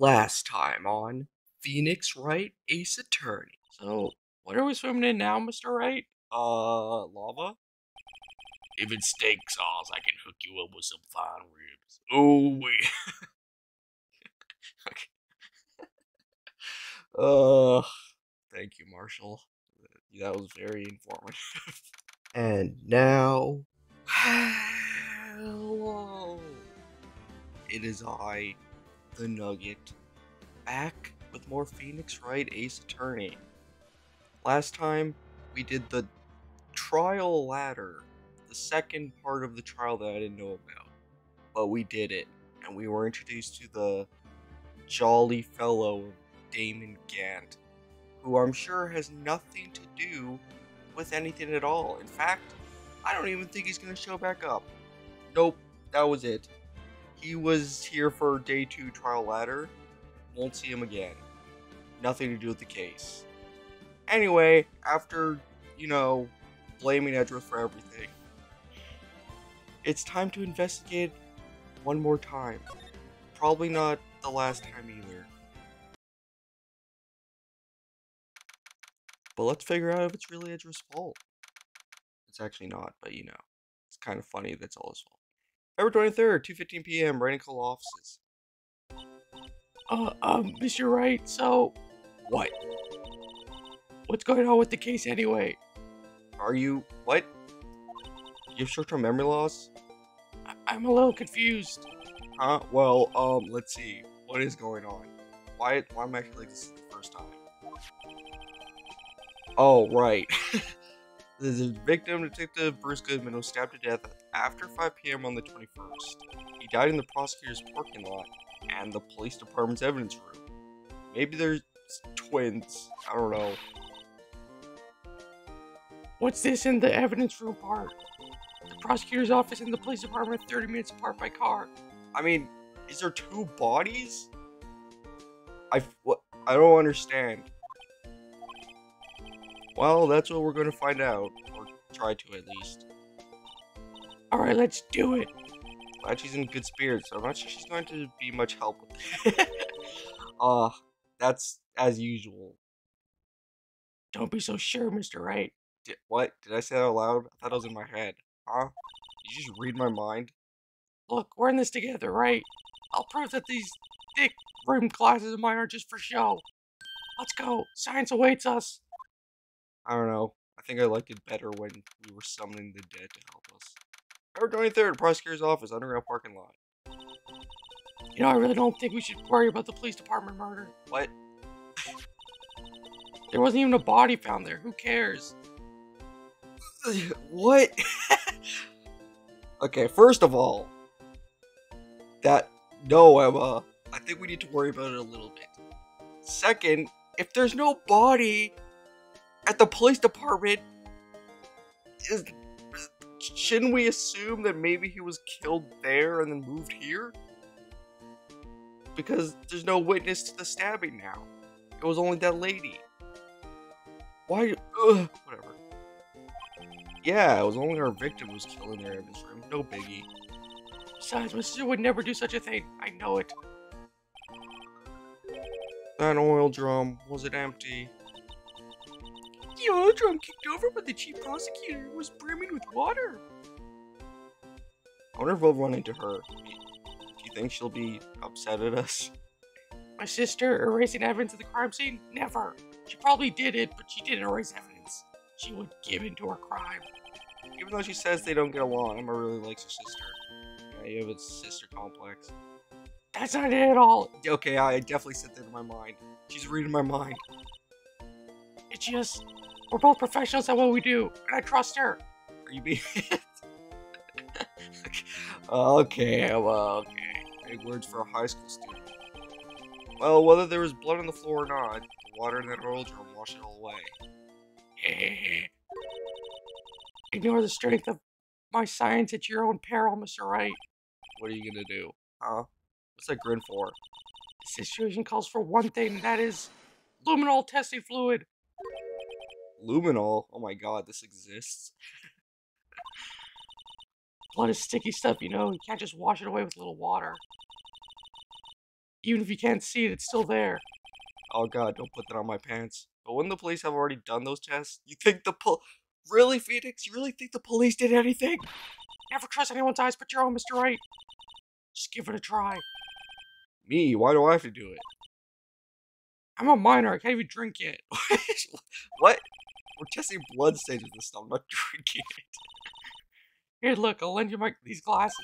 Last time on Phoenix Wright Ace Attorney. So, what are we swimming in now, Mr. Wright? Uh, lava? If it's steak sauce, I can hook you up with some fine ribs. Oh, wait. Uh, thank you, Marshall. That was very informative. and now, hello. It is I, the Nugget, back with more Phoenix Wright Ace Attorney. Last time, we did the trial ladder, the second part of the trial that I didn't know about. But we did it, and we were introduced to the jolly fellow Damon Gant, who I'm sure has nothing to do with anything at all. In fact, I don't even think he's going to show back up. Nope, that was it. He was here for day two trial ladder. Won't see him again. Nothing to do with the case. Anyway, after, you know, blaming Edgeworth for everything, it's time to investigate one more time. Probably not the last time either. But let's figure out if it's really Edgeworth's fault. It's actually not, but you know, it's kind of funny that's all his fault. February 23rd, 2.15 p.m., Radical offices. Uh, um, Mr. Wright, so, What? what's going on with the case anyway? Are you... what? You have short-term memory loss? I- I'm a little confused. Huh? Well, um, let's see. What is going on? Why, why am I acting like this is the first time? Oh, right. the victim, Detective Bruce Goodman, was stabbed to death after 5 p.m. on the 21st. He died in the prosecutor's parking lot and the police department's evidence room. Maybe there's twins. I don't know. What's this in the evidence room part? The prosecutor's office and the police department are 30 minutes apart by car. I mean, is there two bodies? I what? I don't understand. Well, that's what we're gonna find out, or try to at least. Alright, let's do it. Glad she's in good spirits. I'm not sure she's going to be much help with it. uh, that's as usual. Don't be so sure, Mr. Wright. Did, what? Did I say that out loud? I thought it was in my head. Huh? Did you just read my mind? Look, we're in this together, right? I'll prove that these thick rimmed glasses of mine are just for show. Let's go. Science awaits us. I don't know. I think I liked it better when we were summoning the dead to help us. February 23rd, prosecutor's office, underground parking lot. You know, I really don't think we should worry about the police department murder. What? There wasn't even a body found there. Who cares? what? okay, first of all, that no, Ema. I think we need to worry about it a little bit. Second, if there's no body at the police department, is shouldn't we assume that maybe he was killed there and then moved here? Because there's no witness to the stabbing now. It was only that lady. Why? Ugh, whatever. Yeah, it was only our victim who was killed in their evidence room. No biggie. Besides, my sister would never do such a thing. I know it. That oil drum, was it empty? The oil drum kicked over by the chief prosecutor was brimming with water. I wonder if we'll run into her. Do you think she'll be upset at us? My sister erasing evidence of the crime scene? Never. She probably did it, but she didn't erase evidence. She would give in to her crime. Even though she says they don't get along, Ema really likes her sister. Yeah, you have a sister complex. That's not it at all. Okay, I definitely said that in my mind. She's reading my mind. It's just, we're both professionals at what we do, and I trust her. Are you being... okay, well, okay. Big words for a high school student. Well, whether there was blood on the floor or not, the water in that oil drum washed it all away. Ignore the strength of my science at your own peril, Mr. Wright. What are you gonna do? Huh? What's that grin for? The situation calls for one thing, and that is luminol testing fluid. Luminol? Oh my god, this exists. Blood is sticky stuff, you know. You can't just wash it away with a little water. Even if you can't see it, it's still there. Oh god, don't put that on my pants. But wouldn't the police have already done those tests? You think the pol- Really, Phoenix? You really think the police did anything? Never trust anyone's eyes but your own, Mr. Wright. Just give it a try. Me? Why do I have to do it? I'm a minor. I can't even drink yet. what? We're testing blood stains with this stuff. I'm not drinking it. Here, look. I'll lend you my these glasses.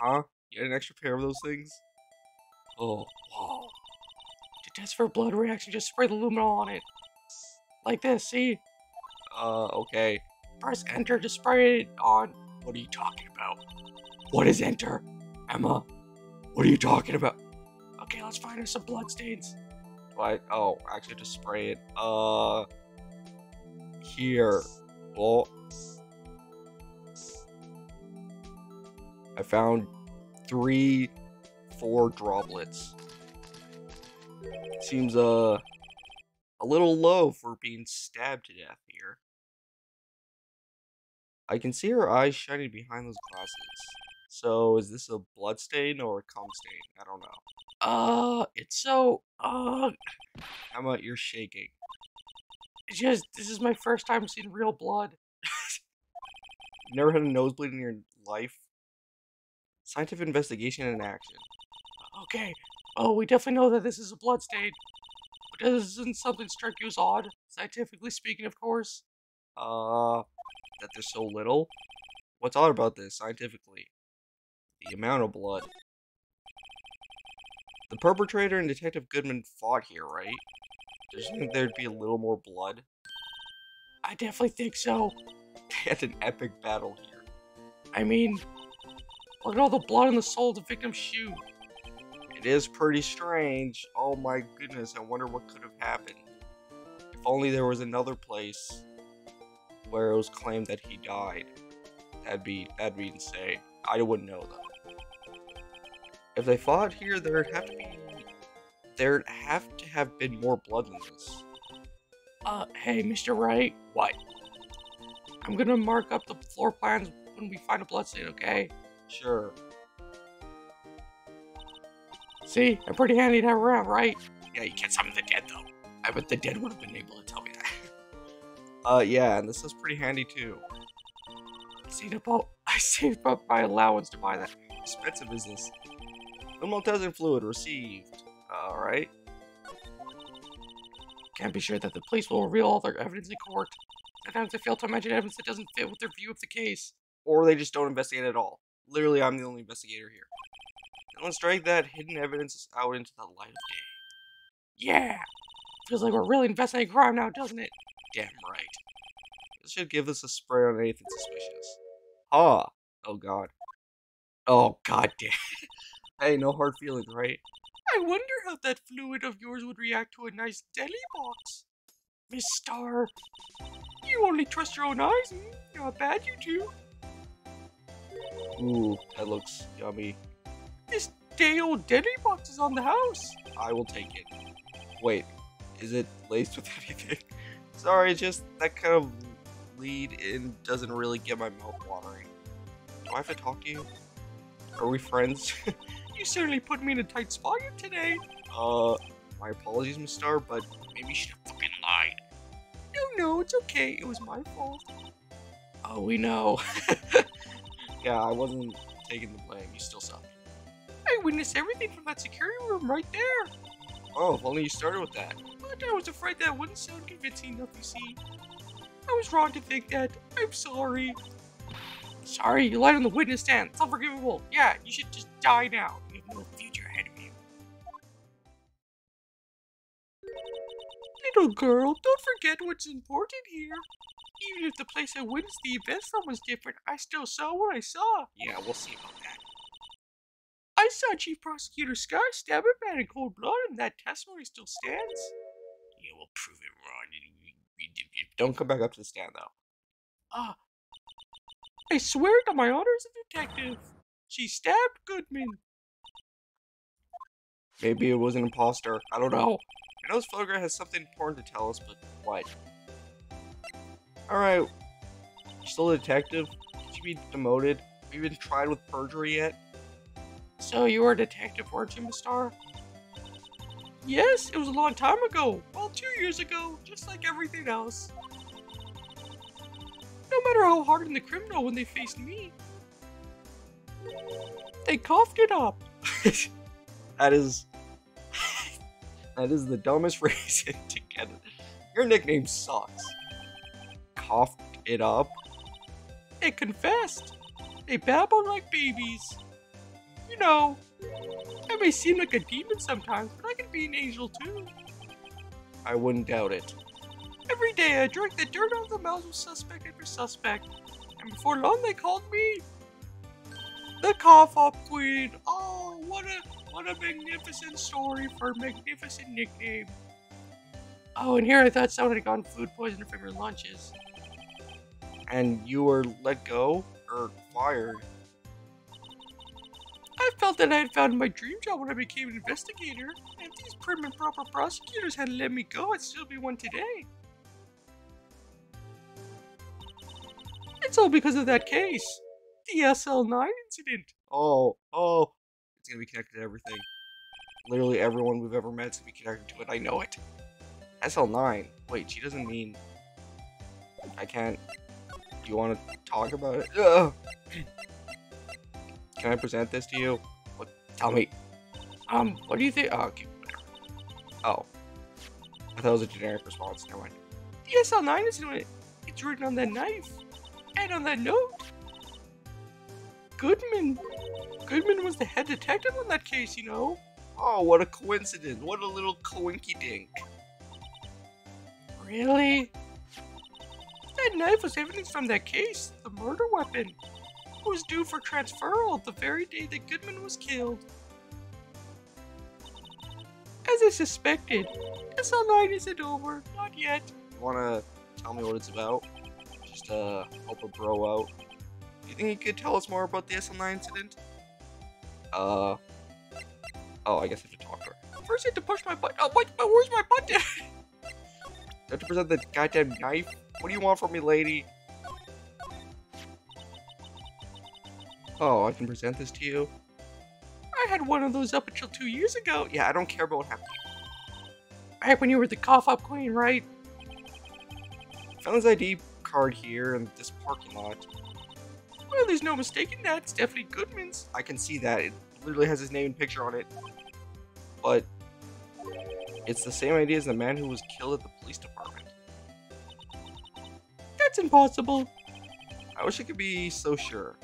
Huh? You had an extra pair of those things? Oh, whoa. To test for blood reaction, just spray the luminol on it. Like this, see? Uh, okay. Press enter to spray it on. What are you talking about? What is enter? Ema, what are you talking about? Okay, let's find her some blood stains. What? Oh, actually, just spray it. Uh, here. Well, I found three, four droplets. Seems uh a little low for being stabbed to death here. I can see her eyes shining behind those glasses. So is this a blood stain or a cum stain? I don't know. Uh, it's so, uh, Ema, you're shaking. Just, this is my first time seeing real blood. Never had a nosebleed in your life? Scientific investigation in action. Okay, oh, we definitely know that this is a blood stain. But doesn't something strike you as odd? Scientifically speaking, of course. Uh, that there's so little? What's odd about this, scientifically? The amount of blood. The perpetrator and Detective Goodman fought here, right? You think there'd be a little more blood? I definitely think so. They had an epic battle here. I mean, look at all the blood on the sole of the victim's shoe. It is pretty strange. Oh my goodness, I wonder what could have happened. If only there was another place where it was claimed that he died. That'd be that'd be insane. I wouldn't know though. If they fought here, there'd have to be there'd have to have been more blood than this. Uh, hey, Mr. Wright. What? I'm gonna mark up the floor plans when we find a blood stain, okay? Sure. See, I'm pretty handy to have around, right? Yeah, you can't summon the dead though. I bet the dead would have been able to tell me that. Uh, yeah, and this is pretty handy too. See the boat? I saved up my allowance to buy that. Expensive this? Luminol fluid received. Alright. Can't be sure that the police will reveal all their evidence in court. Sometimes they fail to mention evidence that doesn't fit with their view of the case. Or they just don't investigate at all. Literally, I'm the only investigator here. Let's drag that hidden evidence out into the light of day. Yeah! Feels like we're really investigating crime now, doesn't it? Damn right. This should give us a spray on anything suspicious. Ah! Oh god. Oh god damn. hey, no hard feelings, right? I wonder how that fluid of yours would react to a nice deli box. Miss Starr, you only trust your own eyes. How bad, you do. Ooh, that looks yummy. This day old deli box is on the house. I will take it. Wait, is it laced with anything? Sorry, just that kind of lead in doesn't really get my mouth watering. Do I have to talk to you? Are we friends? you certainly put me in a tight spot here today. Uh, my apologies, Miss Starr, but maybe you should have fucking lied. No, no, it's okay. It was my fault. Oh, we know. yeah, I wasn't taking the blame. You still suck. I witnessed everything from that security room right there. Oh, if only you started with that. But I was afraid that wouldn't sound convincing enough, you see. I was wrong to think that. I'm sorry. Sorry, you lied on the witness stand. It's unforgivable. Yeah, you should just die now. You have no future ahead of you. Little girl, don't forget what's important here. Even if the place I witnessed the event from was different, I still saw what I saw. Yeah, we'll see about that. I saw Chief Prosecutor Scott stab a man in cold blood, and that testimony still stands. Yeah, we'll prove it wrong. Don't come back up to the stand, though. Ah, I swear to my honor as a detective. She stabbed Goodman. Maybe it was an imposter. I don't know. I know this photograph has something important to tell us, but what? Alright. Still a detective? Should be demoted? Have you been tried with perjury yet? So you were a detective, weren't you, Miss Starr? Yes, it was a long time ago. Well, two years ago, just like everything else. No matter how hardened the criminal when they faced me, they coughed it up. that is that is the dumbest reason to get it. Your nickname sucks. Coughed it up. They confessed. They babbled like babies. You know, I may seem like a demon sometimes, but I can be an angel too. I wouldn't doubt it. Every day I drank the dirt out of the mouths of suspect after suspect, and before long they called me the Cough Up Queen. Oh, what a what a magnificent story for a magnificent nickname. Oh, and here I thought someone had gotten food poisoning from your lunches. And you were let go or fired. I felt that I had found my dream job when I became an investigator, and if these prim and proper prosecutors hadn't let me go, I'd still be one today. It's all because of that case. The SL9 incident. Oh, oh. It's gonna be connected to everything. Literally everyone we've ever met's gonna be connected to it. I know it. SL9. Wait, she doesn't mean... I can't... Do you want to talk about it? Ugh. Can I present this to you? What? Tell me. Um, what do you think? Oh, okay. Oh. I thought it was a generic response. Never mind. The SL9 incident. It's written on that knife. And on that note. Goodman. Goodman was the head detective on that case, you know. Oh, what a coincidence. What a little coinky dink. Really? That knife was evidence from that case, the murder weapon. It was due for transferal the very day that Goodman was killed. As I suspected, SL9 isn't over. Not yet. You wanna tell me what it's about? Just uh, help a bro out. You think you could tell us more about the SL9 incident? Uh. Oh, I guess I have to talk to her. First, I have to push my button. Oh, wait, where's my button? You have to present the goddamn knife? What do you want from me, lady? Oh, I can present this to you? I had one of those up until two years ago. Yeah, I don't care about what happened to. Back when you were the cough up queen, right? Found his ID card here in this parking lot. Well, there's no mistaking that. It's definitely Goodman's. I can see that. It literally has his name and picture on it. But it's the same idea as the man who was killed at the police department. That's impossible. I wish I could be so sure.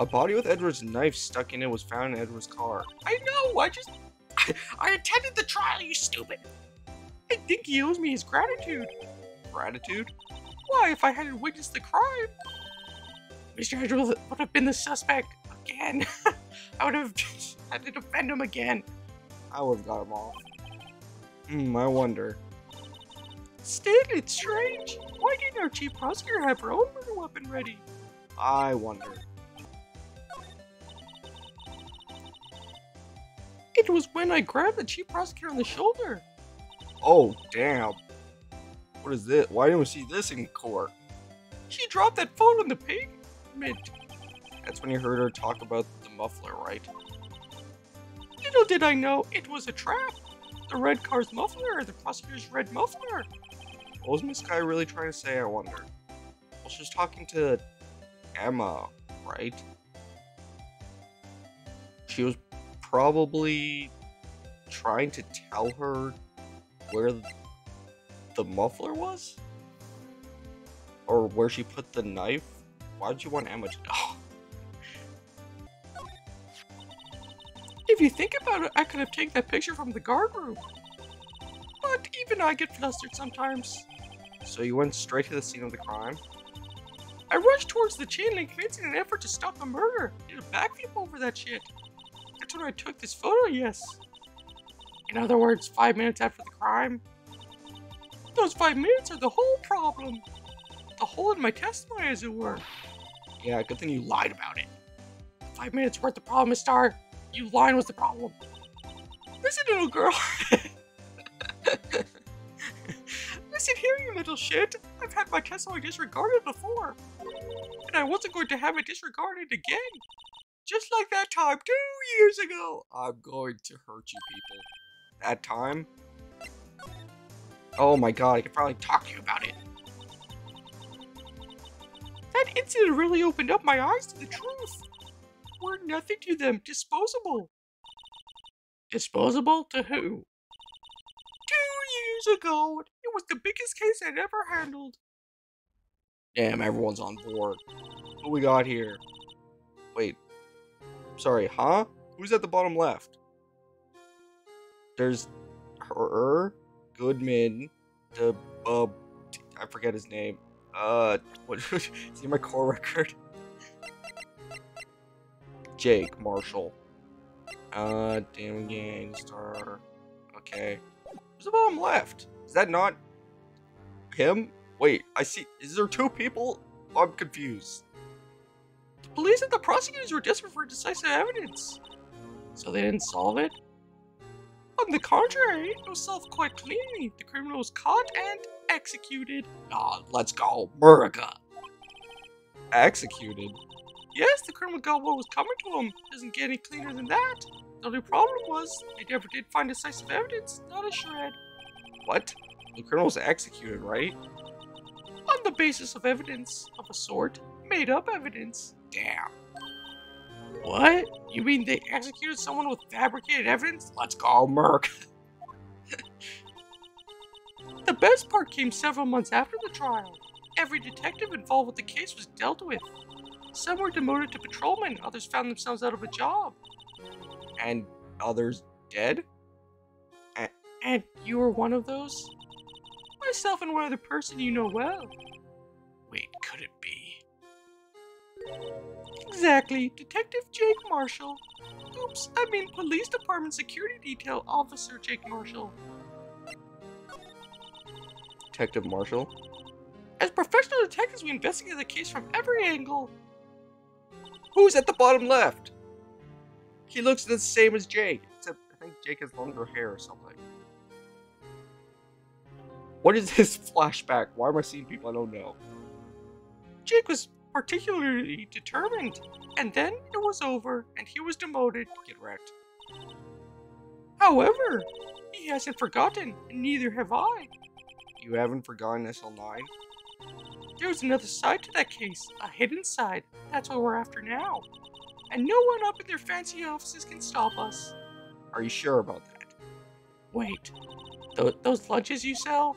A body with Edgeworth's knife stuck in it was found in Edgeworth's car. I know. I just. I, I attended the trial, you stupid. I think he owes me his gratitude. Gratitude? Why, if I hadn't witnessed the crime, Mr. Edgeworth would have been the suspect again. I would have had to defend him again. I would have got him off. Hmm, I wonder. Still, it's strange. Why didn't our chief prosecutor have her own murder weapon ready? I wonder. It was when I grabbed the chief prosecutor on the shoulder. Oh, damn. What is this? Why didn't we see this in court? She dropped that phone on the pavement. That's when you heard her talk about the muffler, right? Little did I know it was a trap. The red car's muffler, the prosecutor's red muffler. What was Miss Guy really trying to say, I wonder? Well, she was talking to Ema, right? She was probably trying to tell her where the muffler was? Or where she put the knife? Why did you want Ema to know? If you think about it, I could have taken that picture from the guard room. But even I get flustered sometimes. So you went straight to the scene of the crime? I rushed towards the chain link in an effort to stop the murder. Did a backflip over that shit. That's when I took this photo, yes. In other words, five minutes after the crime. Those five minutes are the whole problem. The hole in my testimony, as it were. Yeah, good thing you lied about it. Five minutes worth the problem, Starr. You lying was the problem. Listen, little girl. Listen here, you little shit. I've had my testimony disregarded before. And I wasn't going to have it disregarded again. Just like that time two years ago. I'm going to hurt you people. That time? Oh my god, I can finally talk to you about it. That incident really opened up my eyes to the truth. We're nothing to them, disposable. Disposable to who? Two years ago, it was the biggest case I'd ever handled. Damn, everyone's on board. What we got here? Wait. Sorry, huh? Who's at the bottom left? There's her, Goodman, the, uh, I forget his name. Uh, what, he my core record? Jake Marshall. Uh, damn gang star. Okay. Who's the bottom left? Is that not him? Wait, I see. Is there two people? I'm confused. The police and the prosecutors were desperate for decisive evidence. So they didn't solve it? On the contrary, it was solved quite cleanly. The criminal was caught and executed. Ah, let's go, America. Executed? Yes, the criminal got what was coming to him. Doesn't get any cleaner than that. The only problem was, they never did find decisive evidence, not a shred. What? The criminal was executed, right? On the basis of evidence of a sort. Made up evidence. Damn. What? You mean they executed someone with fabricated evidence? Let's go, Merc. the best part came several months after the trial. Every detective involved with the case was dealt with. Some were demoted to patrolmen, others found themselves out of a job. And others dead? And you were one of those? Myself and one other person you know well. Wait, could it be? Exactly, Detective Jake Marshall. Oops, I mean Police Department Security Detail Officer Jake Marshall. Detective Marshall? As professional detectives, we investigate the case from every angle. Who's at the bottom left? He looks the same as Jake, except I think Jake has longer hair or something. What is this flashback? Why am I seeing people I don't know? Jake was particularly determined, and then it was over, and he was demoted. Get wrecked. However, he hasn't forgotten, and neither have I. You haven't forgotten SL9? There's another side to that case, a hidden side. That's what we're after now. And no one up in their fancy offices can stop us. Are you sure about that? Wait, th those lunches you sell?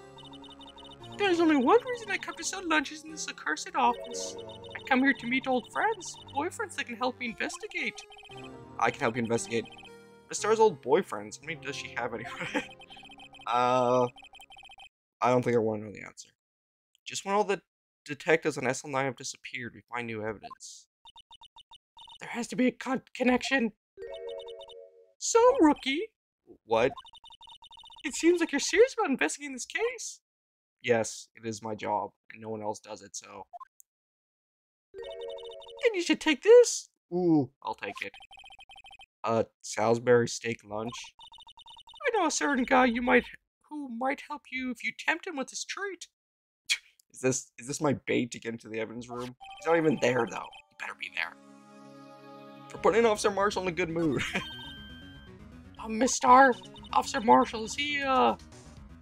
There's only one reason I come to sell lunches in this accursed office. I come here to meet old friends, boyfriends that can help me investigate. I can help you investigate. Miss Starr's old boyfriends. How many does she have anyway? uh, I don't think I want to know the answer. Just when all the detectives on SL9 have disappeared, we find new evidence. There has to be a con connection. So, rookie. What? It seems like you're serious about investigating this case. Yes, it is my job, and no one else does it, so. Then you should take this. Ooh, I'll take it. Uh, Salisbury steak lunch. I know a certain guy you might who might help you if you tempt him with this treat. Is this is this my bait to get into the evidence room? He's not even there though. He better be there. For putting Officer Marshall in a good mood. uh, Miss Starr, Officer Marshall, is he uh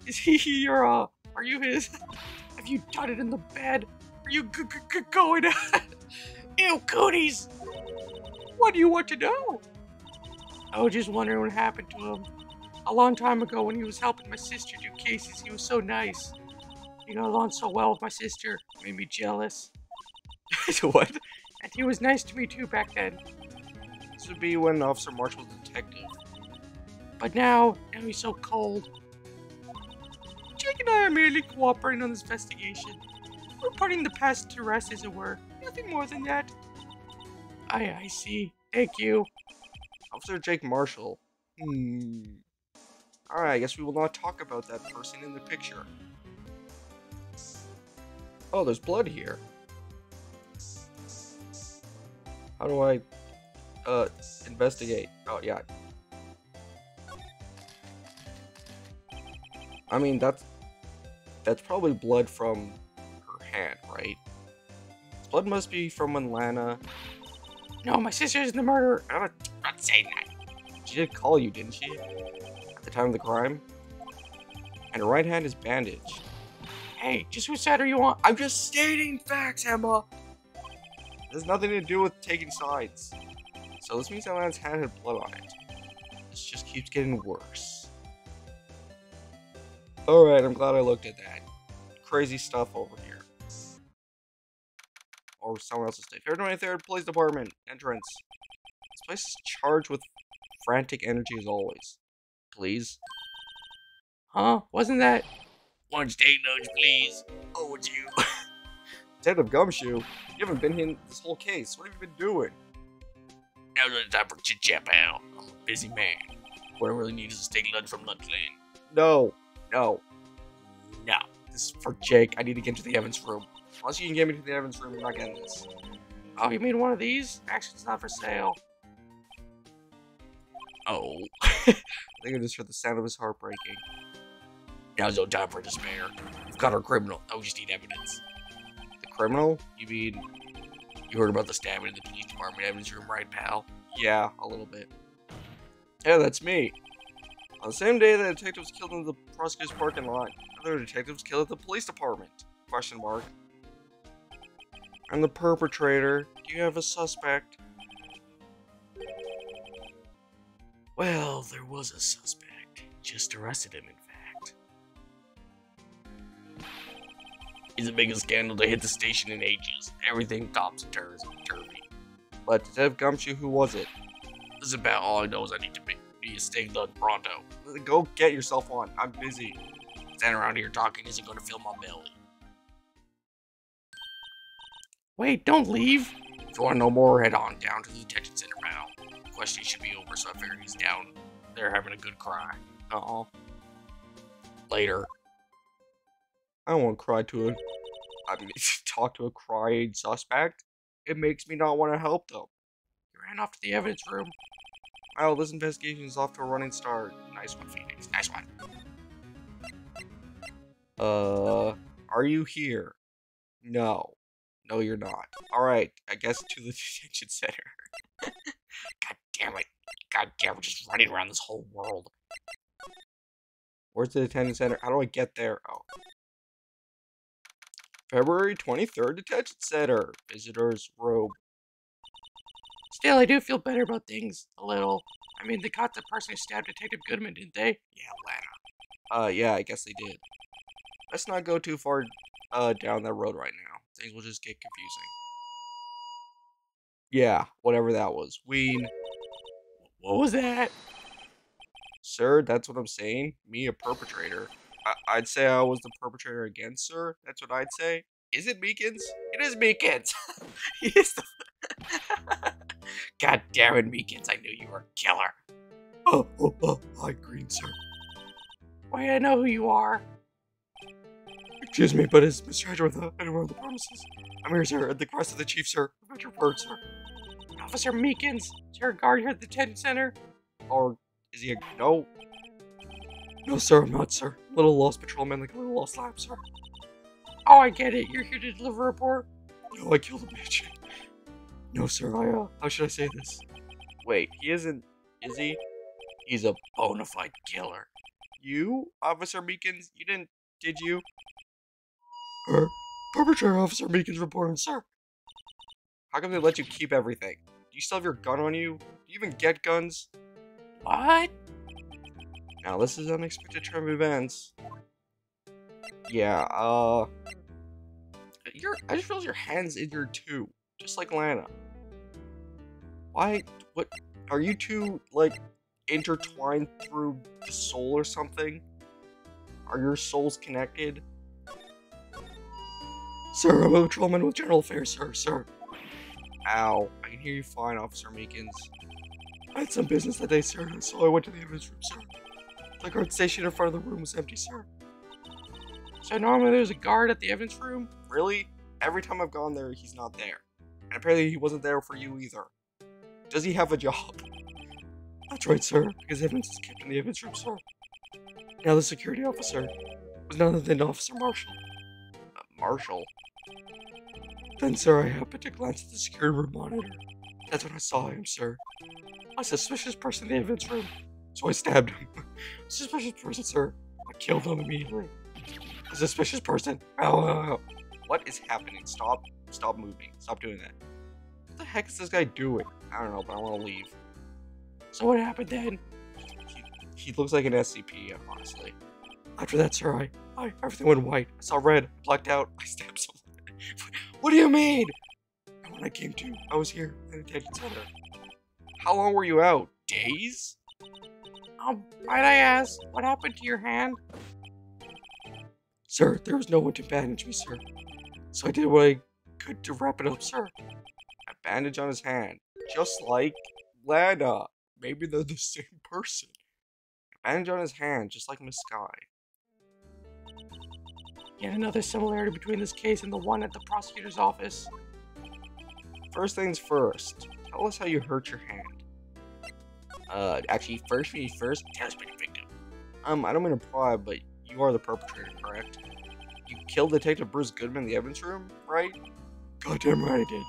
is he your uh are you his? Have you done it in the bed? Are you g- g- g- going? Ew, cooties! What do you want to know? I was just wondering what happened to him. A long time ago, when he was helping my sister do cases, he was so nice. He got along so well with my sister, made me jealous. what? And he was nice to me too back then. This would be when Officer Marshall was a detective. But now, now he's so cold. And I are merely cooperating on this investigation. We're putting the past to rest, as it were. Nothing more than that. I, I see. Thank you. Officer Jake Marshall. Hmm. Alright, I guess we will not talk about that person in the picture. Oh, there's blood here. How do I, uh, investigate? Oh, yeah. I mean, that's that's probably blood from her hand, right? This blood must be from when Lana No, my sister is the murderer. I'm not, not saying that. She did call you, didn't she? At the time of the crime? And her right hand is bandaged. Hey, just whose side are you on? I'm just stating facts, Ema! There's nothing to do with taking sides. So this means that man's hand had blood on it. This just keeps getting worse. Alright, I'm glad I looked at that. Crazy stuff over here. Or someone else's day. February 23rd, Police Department. Entrance. This place is charged with frantic energy as always. Please? Huh? Wasn't that? One steak lunch, please. Oh, it's you. Detective Gumshoe, you haven't been in this whole case. What have you been doing? Not the time for chit chat, pal. I'm a busy man. What I really need is a steak lunch from Lunchland. No. No. No. This is for Jake. I need to get into the Evans room. Unless you can get me to the Evans room, I'm not getting this. Oh, you mean one of these? Actually, it's not for sale. Oh, I think I just heard the sound of his heart breaking. now's no time for despair. We've got our criminal. Now we just need evidence. The criminal? You mean, You heard about the stabbing in the police department evidence room, right, pal? yeah, a little bit. Yeah, that's me. On the same day the detective was killed in the prosecutor's parking lot, another detective was killed at the police department. Question mark. I'm the perpetrator. Do you have a suspect? Well, there was a suspect. Just arrested him, in fact. He's the biggest scandal to hit the station in ages. Everything tops and turns turvy. But Detective Gumshoe, who was it? This is about all I know is I need to be, be a steak lunch pronto. Go get yourself one. I'm busy. Standing around here talking isn't going to fill my belly. Wait, don't leave. If you want to know more, head on down to the detention center, pal. Questioning should be over, so I figured he's down there having a good cry. Uh-oh. Later. I don't want to cry to a... I mean, talk to a crying suspect. It makes me not want to help them. He ran off to the evidence room. Oh, this investigation is off to a running start. Nice one, Phoenix. Nice one. Uh, are you here? No. No, you're not. Alright, I guess to the detention center. God damn it. God damn, we're just running around this whole world. Where's the detention center? How do I get there? Oh. February 23rd Detention Center. Visitors robe. Still, I do feel better about things. A little. I mean, they caught the person who stabbed Detective Goodman, didn't they? Yeah, Lana. Uh, yeah, I guess they did. Let's not go too far uh, down that road right now. Things will just get confusing. Yeah, whatever that was. Ween. What was that? Sir, that's what I'm saying. Me, a perpetrator. I- I'd say I was the perpetrator again, sir. That's what I'd say. Is it Meekins? It is Meekins. he is the. God damn it, Meekins. I knew you were a killer. Oh, oh, oh, hi, Green, sir. Wait, I know who you are. Excuse me, but is Mr. Edgeworth uh, anywhere on the premises? I'm here, sir, at the request of the chief, sir. About your word, sir. Officer Meekins, is your guard here at the detention center? Or is he a. No. No, sir, I'm not, sir. Little lost patrolman like a little lost lab, sir. Oh, I get it. You're here to deliver a report. No, I killed a bitch. No, sir, uh, how should I say this? Wait, he isn't. Is he? He's a bona fide killer. You, Officer Meekins, you didn't, did you? Er, perpetrator Officer Meekins reporting, sir. How come they let you keep everything? Do you still have your gun on you? Do you even get guns? What? Now, this is unexpected turn of events. Yeah, uh... Your, I just realized your hand's in injured too. Just like Lana. Why? What? Are you two, like, intertwined through the soul or something? Are your souls connected? Sir, I'm a patrolman with General Affairs, sir, sir. Ow. I can hear you fine, Officer Meekins. I had some business that day, sir, so I went to the evidence room, sir. The guard station in front of the room was empty, sir. So normally there's a guard at the evidence room? Really? Every time I've gone there, he's not there. And apparently he wasn't there for you either. Does he have a job? That's right, sir, because evidence is kept in the evidence room, sir. Now the security officer was none other than Officer Marshall. Uh, Marshall? Then, sir, I happened to glance at the security room monitor. That's when I saw him, sir. A suspicious person in the evidence room. So I stabbed him. suspicious person, sir. I killed him immediately. A suspicious person. Ow, ow, ow. What is happening? Stop. Stop moving. Stop doing that. What the heck is this guy doing? I don't know, but I want to leave. So what happened then? He, he looks like an SCP, honestly. After that, sir, I, I everything went white. I saw red, blacked out. I stabbed someone. what do you mean? And when I came to, I was here in the detention center. How long were you out? Days? Um, might I ask, what happened to your hand? Sir, there was no one to bandage me, sir. So I did what I could to wrap it up, sir. A bandage on his hand, just like Lana. Maybe they're the same person. A bandage on his hand, just like Miss Skye. Yet another similarity between this case and the one at the prosecutor's office. First things first, tell us how you hurt your hand. Uh, actually, first things first, tell us about victim. Um, I don't mean to pry, but you are the perpetrator, correct? You killed Detective Bruce Goodman in the evidence room, right? Goddamn right I did.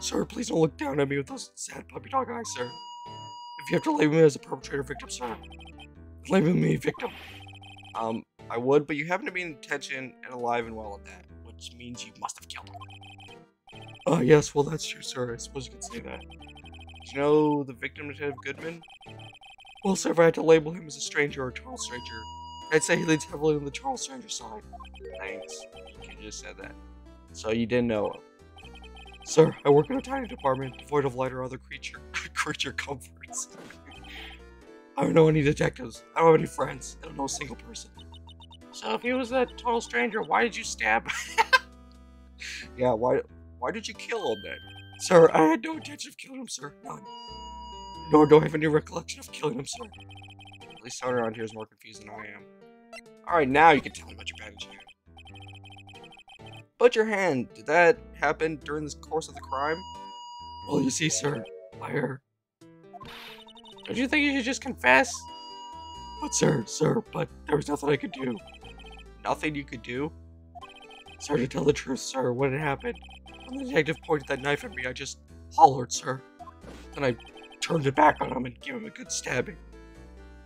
Sir, please don't look down at me with those sad puppy dog eyes, sir. If you have to label me as a perpetrator victim, sir, label me victim. Um, I would, but you happen to be in detention and alive and well at that, which means you must have killed him. Uh, yes, well, that's true, sir. I suppose you could say that. Do you know the victim, Detective Goodman? Well, sir, if I had to label him as a stranger or a total stranger, I'd say he leans heavily on the total stranger side. Thanks. You just said that. So you didn't know him. Sir, I work in a tiny department devoid of light or other creature creature comforts. I don't know any detectives. I don't have any friends. I don't know a single person. So if he was a total stranger, why did you stab? Yeah, why why did you kill him then? Sir, I had no intention of killing him, sir. None. Nor do I have any recollection of killing him, sir. At least someone around here is more confused than I am. Alright, now you can tell me about your bandage But your hand, did that happen during the course of the crime? Well, you see, sir, I uh, Don't you think you should just confess? But sir, sir, but there was nothing I could do. Nothing you could do? Sir, to tell the truth, sir, when it happened, when the detective pointed that knife at me, I just hollered, sir. Then I turned it back on him and gave him a good stabbing.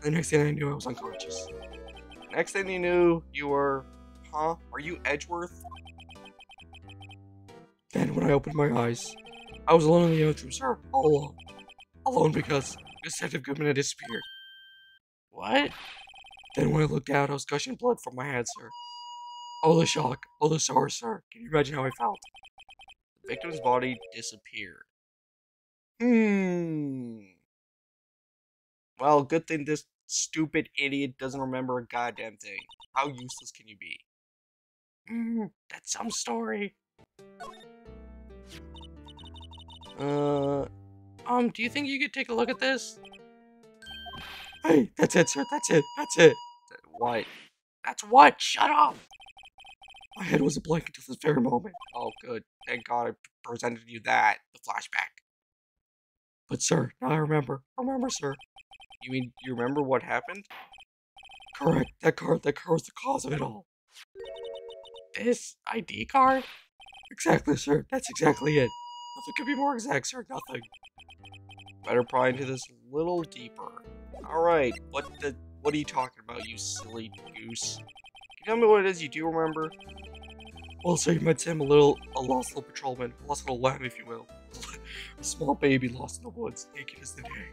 The next thing I knew, I was unconscious. Next thing you knew, you were... Huh? Are you Edgeworth? Then, when I opened my eyes, I was alone in the room, sir. All alone. Alone because Detective Goodman had disappeared. What? Then when I looked out, I was gushing blood from my head, sir. Oh, the shock. Oh, the sorrow, sir. Can you imagine how I felt? The victim's body disappeared. Hmm. Well, good thing this stupid idiot doesn't remember a goddamn thing. How useless can you be? Mm, that's some story. Uh, Um, do you think you could take a look at this? hey, that's it, sir. That's it. That's it. What? That's what? Shut up! My head was a blank until this very moment. Oh, good. Thank God I presented you that. The flashback. But, sir, now I remember. I remember, sir. You mean you remember what happened? Correct. That card, that card was the cause of it all. This ID card? Exactly, sir. That's exactly it. Nothing could be more exact, sir. Nothing. Better pry into this a little deeper. Alright, what the what are you talking about, you silly goose? Can you tell me what it is you do remember? Well, sir, you might say I'm a little a lost little patrolman, a lost little lamb, if you will. a small baby lost in the woods, naked as the day.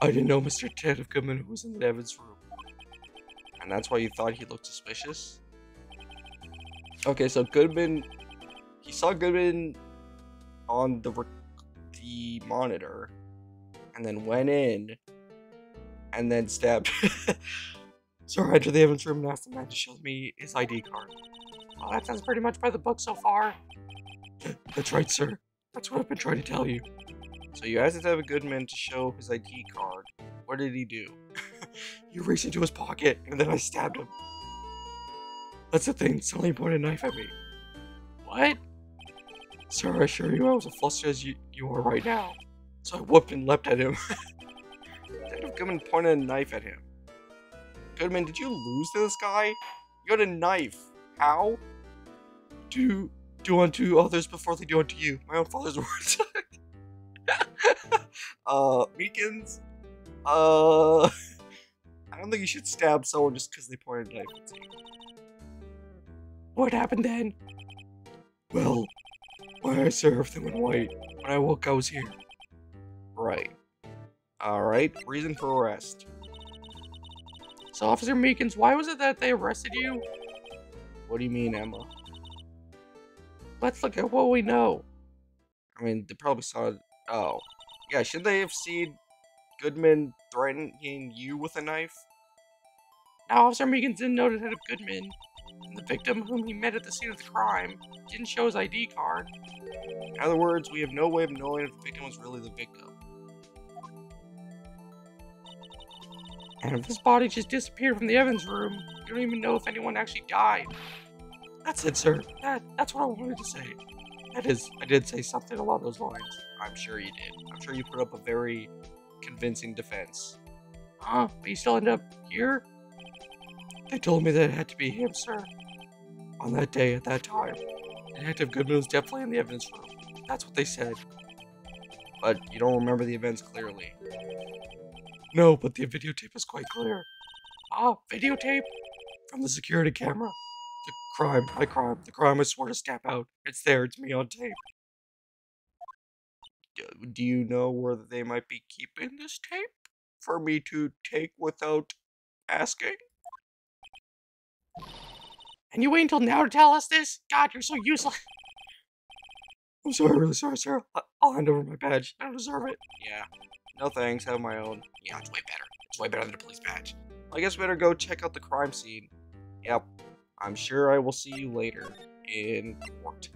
I didn't know Mr. Detective Goodman who was in Devin's room. And that's why you thought he looked suspicious? Okay, so Goodman, he saw Goodman on the the monitor, and then went in, and then stabbed. so I entered the evidence room and asked the man to show me his ID card. Well, that sounds pretty much by the book so far. That's right, sir. That's what I've been trying to tell you. So you asked Detective Goodman to show his ID card. What did he do? he reached into his pocket, and then I stabbed him. That's the thing. He pointed a knife at me. What? Sir, I assure you I was as flustered as you, you are right now. So I whooped and leapt at him. Detective Goodman pointed a knife at him. Goodman, did you lose to this guy? You got a knife. How? Do do unto others before they do unto you. My own father's words. uh, Meekins, uh, I don't think you should stab someone just because they pointed a knife at you. What happened then? Well, my I served them in white. When I woke, I was here. Right. Alright, reason for arrest. So, Officer Meekins, why was it that they arrested you? What do you mean, Ema? Let's look at what we know. I mean, they probably saw. Oh, yeah. Should they have seen Goodman threatening you with a knife? Now, Officer Meekins didn't know Detective Goodman, and the victim whom he met at the scene of the crime didn't show his ID card. In other words, we have no way of knowing if the victim was really the victim. And if this body just disappeared from the Evans room, we don't even know if anyone actually died. That's it, sir. That, that's what I wanted to say. That is, I did say something along those lines. I'm sure you did. I'm sure you put up a very convincing defense. Huh? But you still end up here? They told me that it had to be him, sir. On that day, at that time, Detective Goodman was definitely in the evidence room. That's what they said. But you don't remember the events clearly. No, but the videotape is quite clear. Ah, videotape? From the security camera. The crime, my crime, the crime I swore to stamp out. It's there, it's me on tape. Do you know where they might be keeping this tape? For me to take without asking? And you wait until now to tell us this? God, you're so useless. I'm sorry, really sorry, sir. I- I'll hand over my badge. I don't deserve it. Yeah. No thanks, have my own. Yeah, it's way better. It's way better than a police badge. I guess we better go check out the crime scene. Yep. I'm sure I will see you later in court.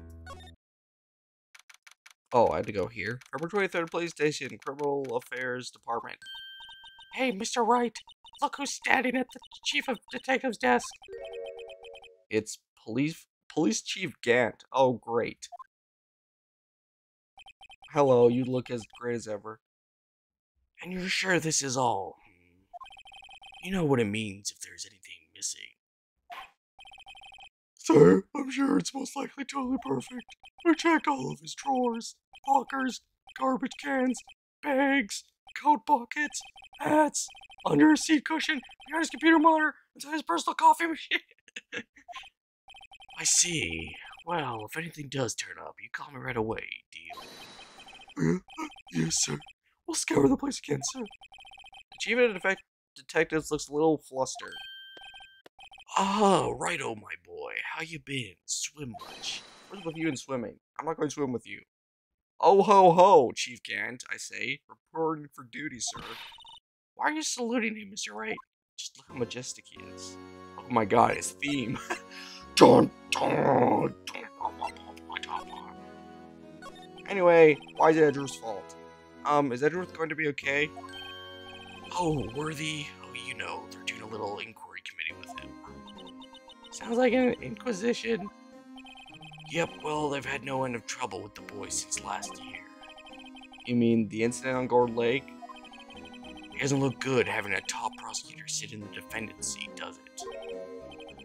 Oh, I had to go here. Number 23rd Police Station, Criminal Affairs Department. Hey, Mr. Wright, look who's standing at the chief of detective's desk. It's Police Police Chief Gant. Oh, great. Hello, you look as great as ever. And you're sure this is all? Hmm. You know what it means if there's anything missing. Sir, I'm sure it's most likely totally perfect. I checked all of his drawers, lockers, garbage cans, bags, coat pockets, hats, under his seat cushion, behind his computer monitor, inside his personal coffee machine. I see. Well, if anything does turn up, you call me right away, deal? yes, sir. We'll scour the place again, sir. The chief of the defect- detectives looks a little flustered. Oh, right, oh my boy. How you been? Swim much? What's with you and swimming? I'm not going to swim with you. Oh ho ho, Chief Gant, I say. Reporting for duty, sir. Why are you saluting him, Mr. Wright? Just look how majestic he is. Oh my god, his theme. dun, dun, dun. Anyway, why is it Edgeworth's fault? Um, is Edgeworth going to be okay? Oh, Worthy. Oh, you know, they're doing a little inquiry committee with him. Sounds like an inquisition. Yep, well, they've had no end of trouble with the boys since last year. You mean the incident on Gourd Lake? It doesn't look good having a top prosecutor sit in the defendant's seat, does it?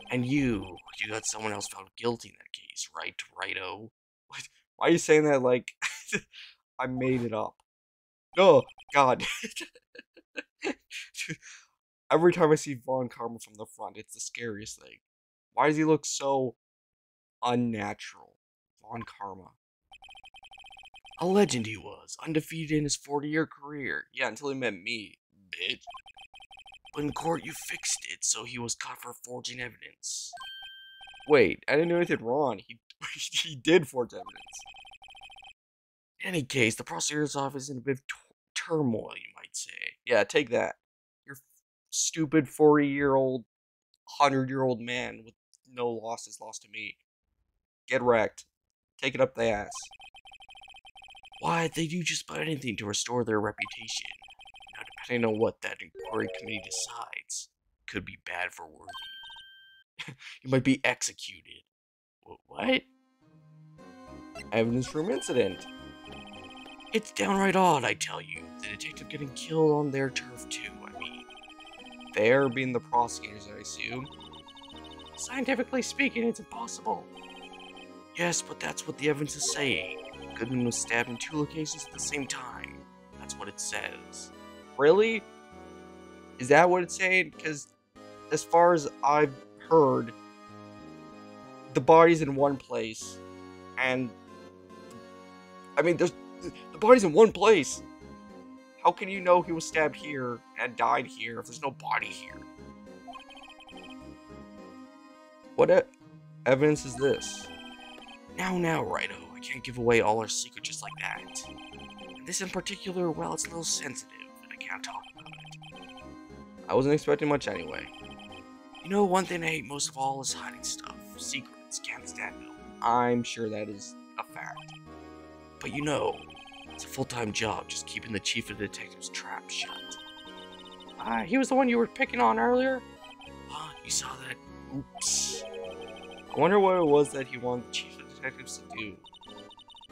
And you, you got someone else found guilty in that case, right, righto? Why are you saying that like I made it up? Oh, God. Every time I see Von Karma from the front, it's the scariest thing. Why does he look so unnatural? Von Karma. A legend he was, undefeated in his 40 year career. Yeah, until he met me, bitch. But in court, you fixed it, so he was caught for forging evidence. Wait, I didn't do anything wrong. He he did forge evidence. In any case, the prosecutor's office is in a bit of turmoil, you might say. Yeah, take that. Your stupid 40 year old, 100 year old man with no losses lost to me. Get wrecked. Take it up the ass. Why, they do just about anything to restore their reputation. Now, depending on what that inquiry committee decides, could be bad for Worthy. you might be executed. Wh- What? Evidence room incident. It's downright odd, I tell you. The detective getting killed on their turf, too, I mean. They're being the prosecutors, I assume. Scientifically speaking, it's impossible. Yes, but that's what the evidence is saying. Goodman was stabbed in two locations at the same time. That's what it says. Really? Is that what it's saying? Because as far as I've heard, the body's in one place, and I mean, there's the body's in one place. How can you know he was stabbed here and died here if there's no body here? What e- evidence is this? Now, now, Wrighto, I can't give away all our secrets just like that. And this in particular, well, it's a little sensitive, and I can't talk about it. I wasn't expecting much anyway. You know, one thing I hate most of all is hiding stuff. Secrets, can't stand them. I'm sure that is a fact. But you know, it's a full-time job just keeping the chief of the detectives trap shut. Uh, he was the one you were picking on earlier? Huh? You saw that? Oops. I wonder what it was that he wanted the chief detectives to do.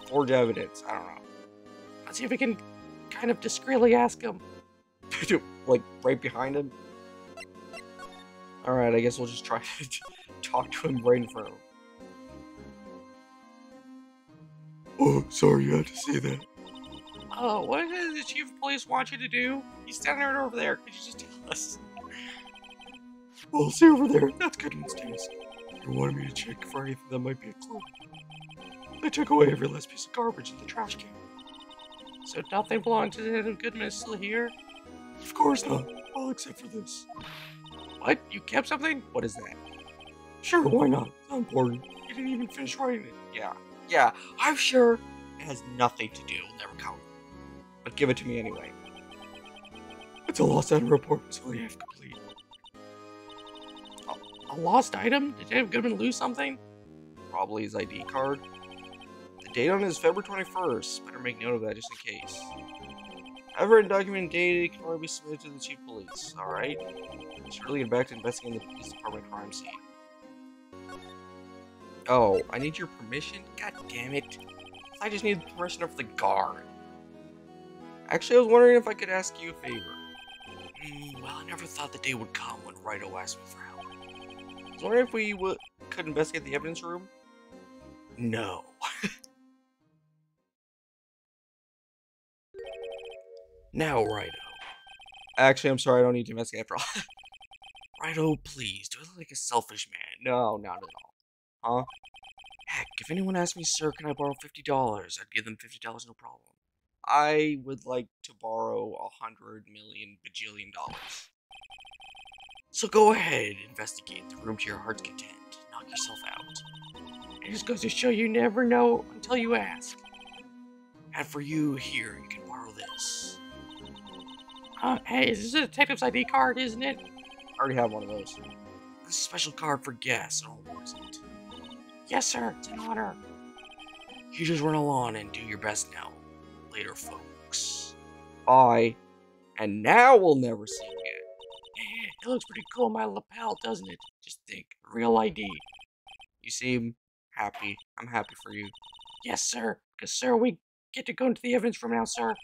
Forge evidence. I don't know. Let's see if we can kind of discreetly ask him. like right behind him. All right, I guess we'll just try to talk to him right in front of him. Oh, sorry you had to see that. Oh, what does the chief of police want you to do? He's standing right over there. Could you just tell us? Well, see over there. That's good news, Dennis. You wanted me to check for anything that might be a clue. I took away every last piece of garbage in the trash can. So nothing belonging to Goodman is still here? Of course not. All except for this. What? You kept something? What is that? Sure, why not? It's not important. You didn't even finish writing it. Yeah. Yeah, I'm sure it has nothing to do. It'll never count. But give it to me anyway. It's a lost item report, so I have complete. A lost item? Did Detective Goodman lose something? Probably his ID card. Date on it is February 21st. Better make note of that just in case. However, document dated can only be submitted to the chief police, alright? Surely get back to investigating the police department crime scene. Oh, I need your permission? God damn it. I just need permission of the guard. Actually, I was wondering if I could ask you a favor. Mm, well, I never thought the day would come when Wrighto asked me for help. I was wondering if we could investigate the evidence room. No. now, Wrighto. Actually, I'm sorry, I don't need to investigate after all. Wrighto, please, do I look like a selfish man? no, not at all. Huh? Heck, if anyone asked me, sir, can I borrow $50? I'd give them $50 no problem. I would like to borrow a hundred million bajillion dollars. So go ahead, investigate the room to your heart's content. Knock yourself out. It just goes to show you never know until you ask. And for you, here, you can borrow this. Uh, hey, is this a detective's ID card, isn't it? I already have one of those. This is a special card for guests at all it. Yes, sir. It's an honor. You just run along and do your best now. Later, folks. Bye. And now we'll never see you again. It looks pretty cool on my lapel, doesn't it? Just think. Real ID. You seem happy. I'm happy for you. Yes, sir. Because, sir, we get to go into the evidence room now, sir.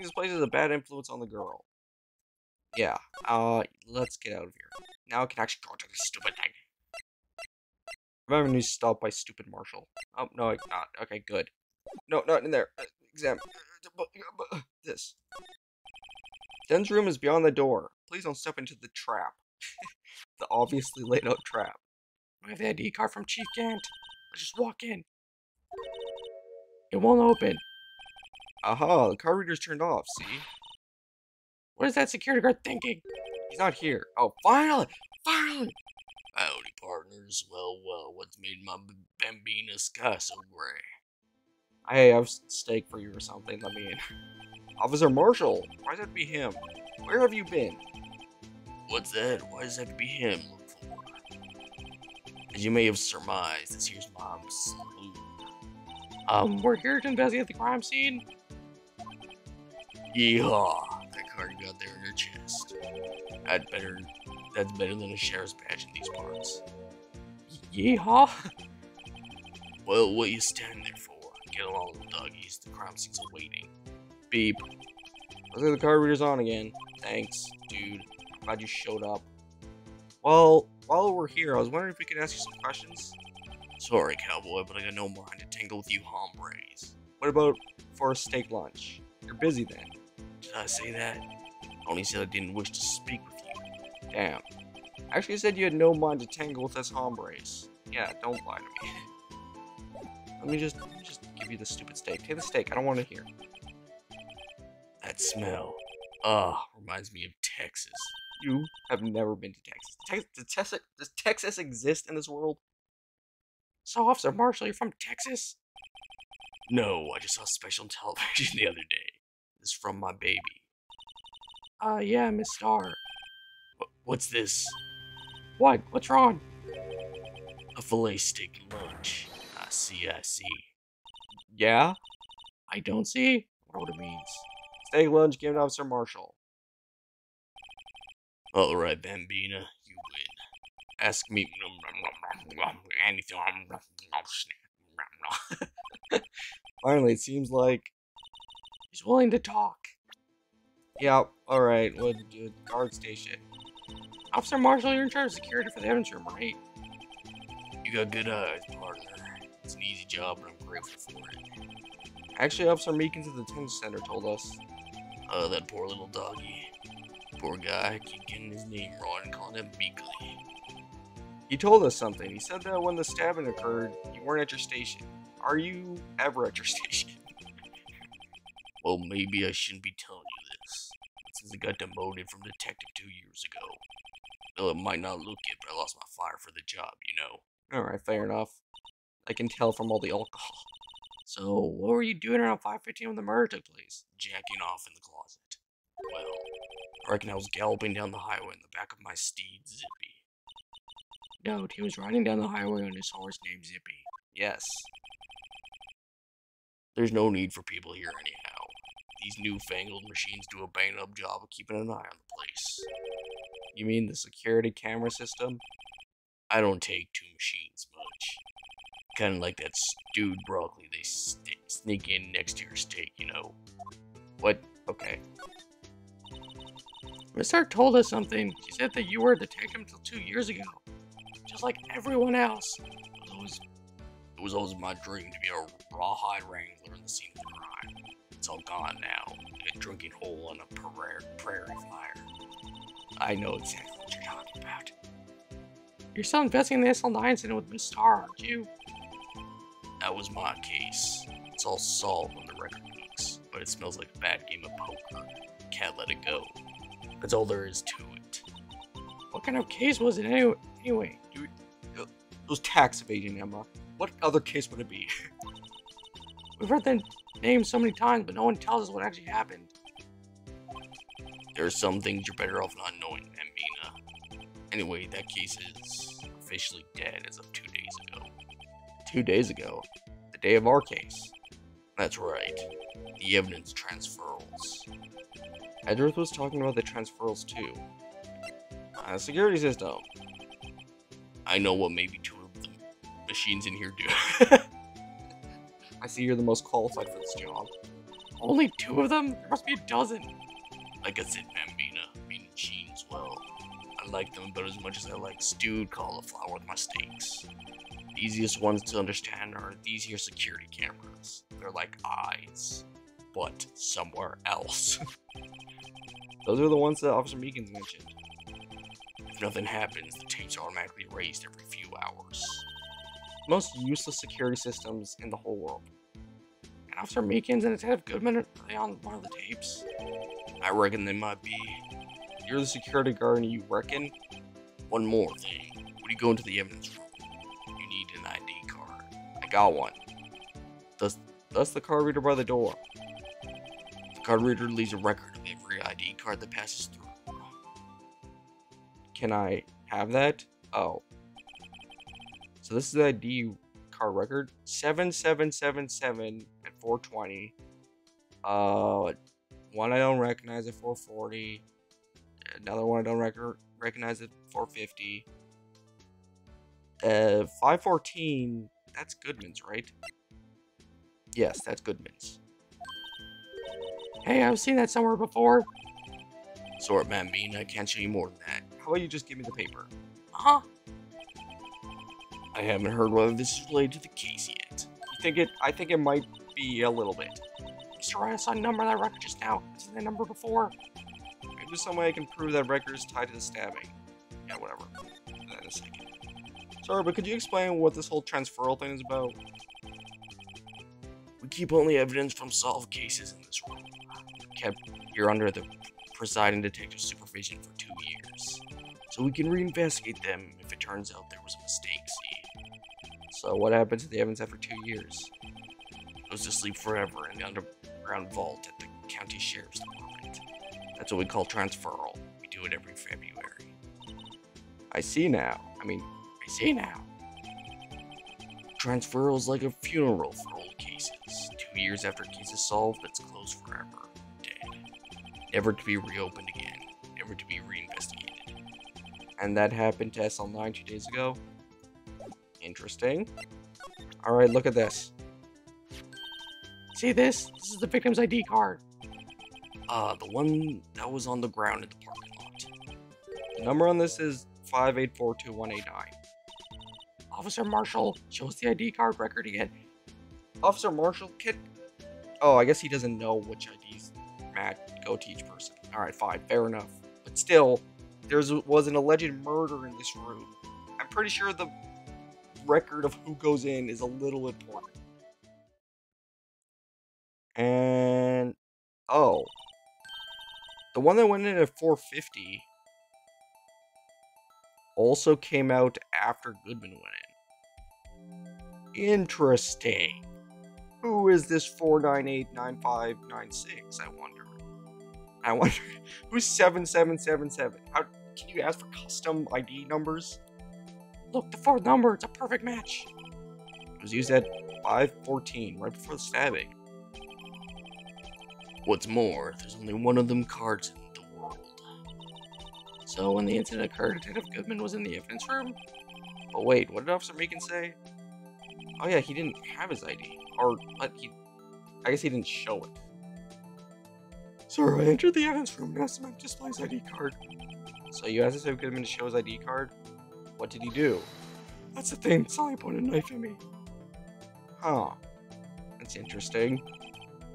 This place is a bad influence on the girl. Yeah. Uh, let's get out of here. Now I can actually go to this stupid thing. I'm having to stop by stupid Marshall. Oh, no, I'm not. Okay, good. No, not in there. Uh, exam. uh, This. Den's room is beyond the door. Please don't step into the trap. the obviously laid out trap. I have the ID card from Chief Gant. Just walk in. It won't open. Aha, the card reader's turned off, see? What is that security guard thinking? He's not here. Oh, finally! Finally! Howdy, partners. Well, well, what's made my bambina sky so gray? Hey, I have steak for you or something. Let me in. Officer Marshall! Why does that be him? Where have you been? What's that? Why does that be him look for? As you may have surmised, this here's mom's salute. Um, we're here to investigate the crime scene. Yeehaw! That card you got there in your chest. That better. That's better than a sheriff's badge in these parts. Yeehaw. Well, what you standing there for? Get along, with doggies. The crime scene's awaiting. Beep. Looks like the card reader's on again. Thanks, dude. Glad you showed up. Well, while we're here, I was wondering if we could ask you some questions. Sorry, cowboy, but I got no mind to tangle with you hombres. What about for a steak lunch? You're busy then. Did I say that? Only said I didn't wish to speak with you. Damn. Actually said you had no mind to tangle with us hombres. Yeah, don't lie to me. Let me just just give you the stupid steak. Take the steak. I don't want to hear. That smell. Ah, reminds me of Texas. You have never been to Texas. Tex- does, Texas does Texas exist in this world? So, Officer Marshall, you're from Texas? No, I just saw special on television the other day. This is from my baby. Uh, yeah, Miss Starr. What's this? What? What's wrong? A fillet steak lunch. I see, I see. Yeah. I don't see. I what it means. Steak lunch given Officer Marshall. Alright, Bambina, you win. Ask me anything. Finally, it seems like. He's willing to talk. Yeah. All right. What uh, guard station? Officer Marshall, you're in charge of security for the evidence room, right? You got good eyes, partner. It's an easy job, and I'm grateful for it. Actually, Officer Meekins at the detention center told us. Uh, that poor little doggy. Poor guy, I keep getting his name wrong and calling him Meekly. He told us something. He said that when the stabbing occurred, you weren't at your station. Are you ever at your station? Well, maybe I shouldn't be telling you this. Since I got demoted from detective two years ago. Well, it might not look it, but I lost my fire for the job, you know. All right, fair enough. I can tell from all the alcohol. So, what were you doing around 5:15 when the murder took place? Jacking off in the closet. Well, I reckon I was galloping down the highway in the back of my steed, Zippy. Note, he was riding down the highway on his horse named Zippy. Yes. There's no need for people here anyhow. These newfangled machines do a bang up job of keeping an eye on the place. You mean the security camera system? I don't take two machines much. Kinda like that stewed broccoli they sneak in next to your steak, you know? What? Okay. Miss Hart told us something. She said that you were a detective until two years ago. Just like everyone else. It was always, it was always my dream to be a rawhide wrangler in the scene of the crime. It's all gone now. A drinking hole on a prairie, prairie fire. I know exactly what you're talking about. You're still investigating the SL9 incident with Miss Starr, aren't you? That was my case. It's all solved on the record books, but it smells like a bad game of poker. Can't let it go. That's all there is to it. What kind of case was it anyway? anyway? It uh, was tax evasion, Ema. What other case would it be? We've heard the name so many times, but no one tells us what actually happened. There are some things you're better off not knowing, Ambina. Anyway, that case is officially dead as of two days ago. Two days ago. The day of our case. That's right. The evidence transferals. Edgeworth was talking about the transferals too. Uh, security system. I know what maybe two of the machines in here do. I see you're the most qualified for this job. Only two of them? There must be a dozen. like I said, Bambina, mean machines, well, I like them about as much as I like stewed cauliflower with my steaks. The easiest ones to understand are these here security cameras. They're like eyes, but somewhere else. Those are the ones that Officer Meekins mentioned. if nothing happens, the tapes are automatically raised every few hours. Most useless security systems in the whole world. And Officer Meekins and Detective Goodman are on one of the tapes? I reckon they might be. You're the security guard and you reckon? One more thing. When you go into the evidence room, you need an ID card. I got one. Does that's the card reader by the door. The card reader leaves a record of every ID card that passes through. Can I have that? Oh. So this is the ID car record. 7777 at 420. Uh one I don't recognize at 440. Another one I don't rec- recognize at 450. Uh 514, that's Goodman's, right? Yes, that's Goodman's. Hey, I've seen that somewhere before. Sort man I can't show you more than that. How about you just give me the paper? Huh? I haven't heard whether this is related to the case yet. You think it? I think it might be a little bit. Mr. Wright, I saw a number on that record just now. It's the number before. Maybe there's some way I can prove that record is tied to the stabbing. Yeah, whatever. In a second. Sorry, but could you explain what this whole transferal thing is about? We keep only evidence from solved cases in this room. Kept here under the presiding detective's supervision for two years. So we can reinvestigate them if it turns out there was a mistake? So what happened to the evidence after two years? Goes to sleep forever in the underground vault at the county sheriff's department. That's what we call transferal. We do it every February. I see now. I mean, I see now. Transferal is like a funeral for old cases. Two years after a case is solved, it's closed forever. Dead. Never to be reopened again. Never to be reinvestigated. and that happened to SL9 two days ago. Interesting. All right, look at this. See this? This is the victim's ID card. Uh, the one that was on the ground in the parking lot. The number on this is 5842189. Officer Marshall, show us the ID card record again. Officer Marshall, kid. Oh, I guess he doesn't know which IDs Matt go to each person. All right, fine, fair enough. But still, there was an alleged murder in this room. I'm pretty sure the record of who goes in is a little important. And oh, the one that went in at 450 also came out after Goodman went in. Interesting. Who is this 4989596? I wonder. I wonder who's 7777? How can you ask for custom ID numbers? Look, the fourth number, it's a perfect match. It was used at 514, right before the stabbing. What's more, there's only one of them cards in the world. So when the incident occurred, Detective Goodman was in the evidence room? But wait, what did Officer Meekin say? Oh yeah, he didn't have his ID. Or, but he... I guess he didn't show it. Sir, I entered the evidence room and asked him to display his ID card. So you asked Detective Goodman to show his ID card? What did he do? That's the thing, Sally pointed a knife at me. Huh. That's interesting.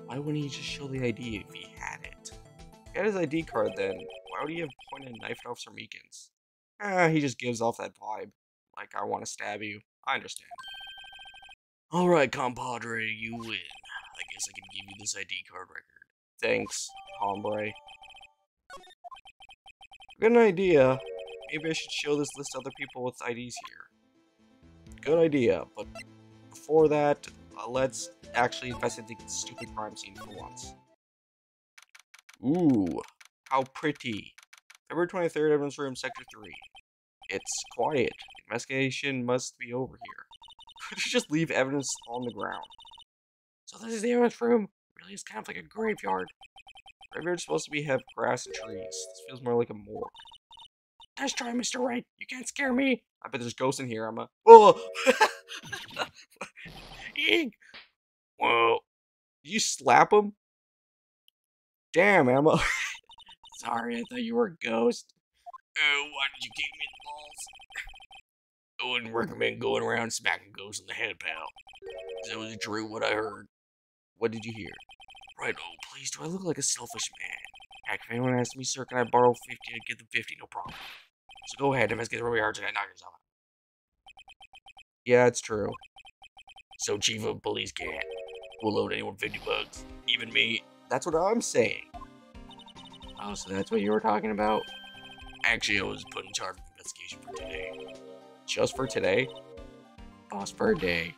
Why wouldn't he just show the ID if he had it? If he had his ID card, then why would he have pointed a knife at Officer Meekins? Ah, he just gives off that vibe. Like, I want to stab you. I understand. Alright, compadre, you win. I guess I can give you this ID card record. Thanks, hombre. An idea. Maybe I should show this list to other people with IDs here. Good idea, but before that, uh, let's actually investigate the stupid crime scene for once. Ooh, how pretty. February 23rd, evidence room, sector 3. It's quiet. Investigation must be over here. Could you just leave evidence on the ground? So this is the evidence room. Really, it's kind of like a graveyard. Graveyard's supposed to be have grass and trees. This feels more like a morgue. Nice try, Mr. Wright. You can't scare me. I bet there's ghosts in here. I'm a. Oh! Eek. Whoa. Did you slap him? Damn, Ema. Sorry, I thought you were a ghost. Oh, why did you kick me in the balls? I wouldn't recommend going around smacking ghosts in the head, pal. That was true what I heard. What did you hear? Right, oh, please, do I look like a selfish man? Heck, if anyone asks me, sir, can I borrow 50? I'd give them 50, no problem. So go ahead, investigate the really hard tonight, knock yourself out. Yeah, it's true. So, chief of police can't. We'll load anyone 50 bucks. Even me. That's what I'm saying. Oh, so that's what you were talking about? Actually, I was put in charge of the investigation for today. Just for today? Boss for a day.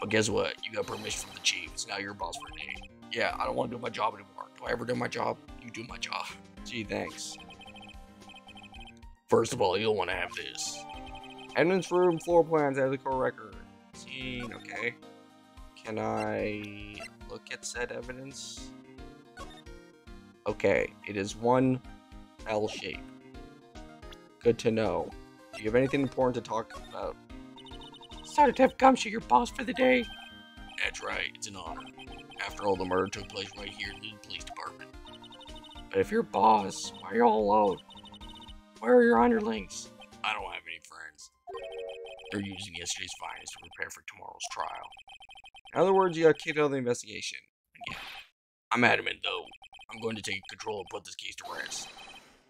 But guess what? You got permission from the chief. It's now your boss for a day. Yeah, I don't want to do my job anymore. Do I ever do my job? You do my job. Gee, thanks. First of all, you'll want to have this. Evidence room floor plans as a core record. Scene, okay. Can I look at said evidence? Okay, it is one L shape. Good to know. Do you have anything important to talk about? Sorry, Detective Gumshoe, your boss for the day. That's right, it's an honor. After all, the murder took place right here in the police department. But if you're boss, why are you all alone? Where are your underlings? I don't have any friends. They're using yesterday's findings to prepare for tomorrow's trial. In other words, you got kicked out of the investigation. Again, I'm adamant, though. I'm going to take control and put this case to rest.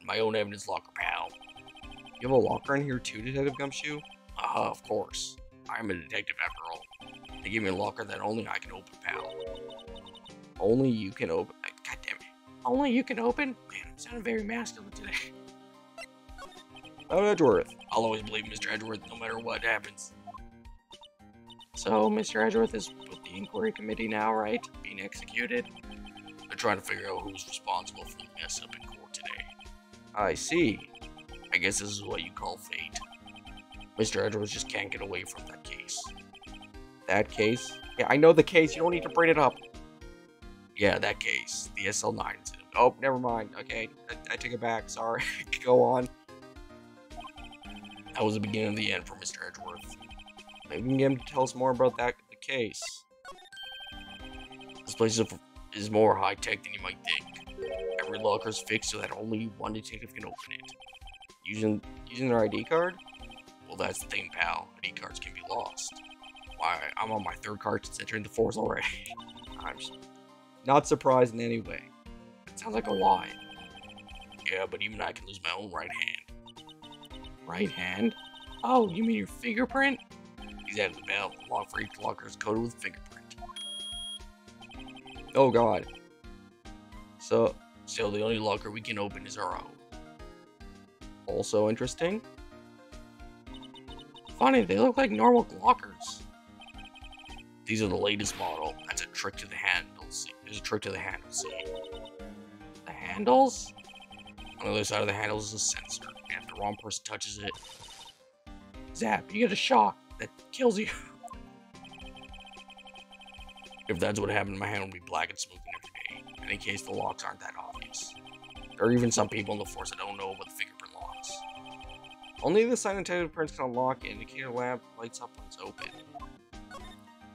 My own evidence locker, pal. You have a locker in here too, Detective Gumshoe? Ah, of course. I'm a detective after all. They gave me a locker that only I can open, pal. Only you can open. God damn it. Only you can open? Man, it sounded very masculine today. Oh, Edgeworth. I'll always believe Mr. Edgeworth no matter what happens. So, Mr. Edgeworth is with the inquiry committee now, right? Being executed? They're trying to figure out who's responsible for the mess up in court today. I see. I guess this is what you call fate. Mr. Edgeworth just can't get away from that case. That case? Yeah, I know the case. You don't need to bring it up. Yeah, that case. The SL9. Oh, never mind. Okay, I, I take it back. Sorry. Go on. That was the beginning of the end for Mr. Edgeworth. Maybe we can get him to tell us more about that the case. This place is, is more high tech than you might think. Every locker is fixed so that only one detective can open it. Using using their ID card? Well, that's the thing, pal. ID cards can be lost. Why, I'm on my third card since entering the force already. I'm not surprised in any way. It sounds like a lie. yeah, but even I can lose my own right hand. Right hand? Oh, you mean your fingerprint? He's out the belt. The for each locker is coated with fingerprint. Oh god. So So the only locker we can open is our own. also interesting. Funny, they look like normal lockers. These are the latest model. That's a trick to the handle. See, there's a trick to the handle. See, The handles? on the other side of the handle is a sensor, and if the wrong person touches it, Zap, you get a shock that kills you. if that's what happened, my hand would be black and smooth every day. In any case, the locks aren't that obvious. There are even some people in the force that don't know about the fingerprint locks. Only the detective prints can unlock it. Indicator lamp lights up when it's open.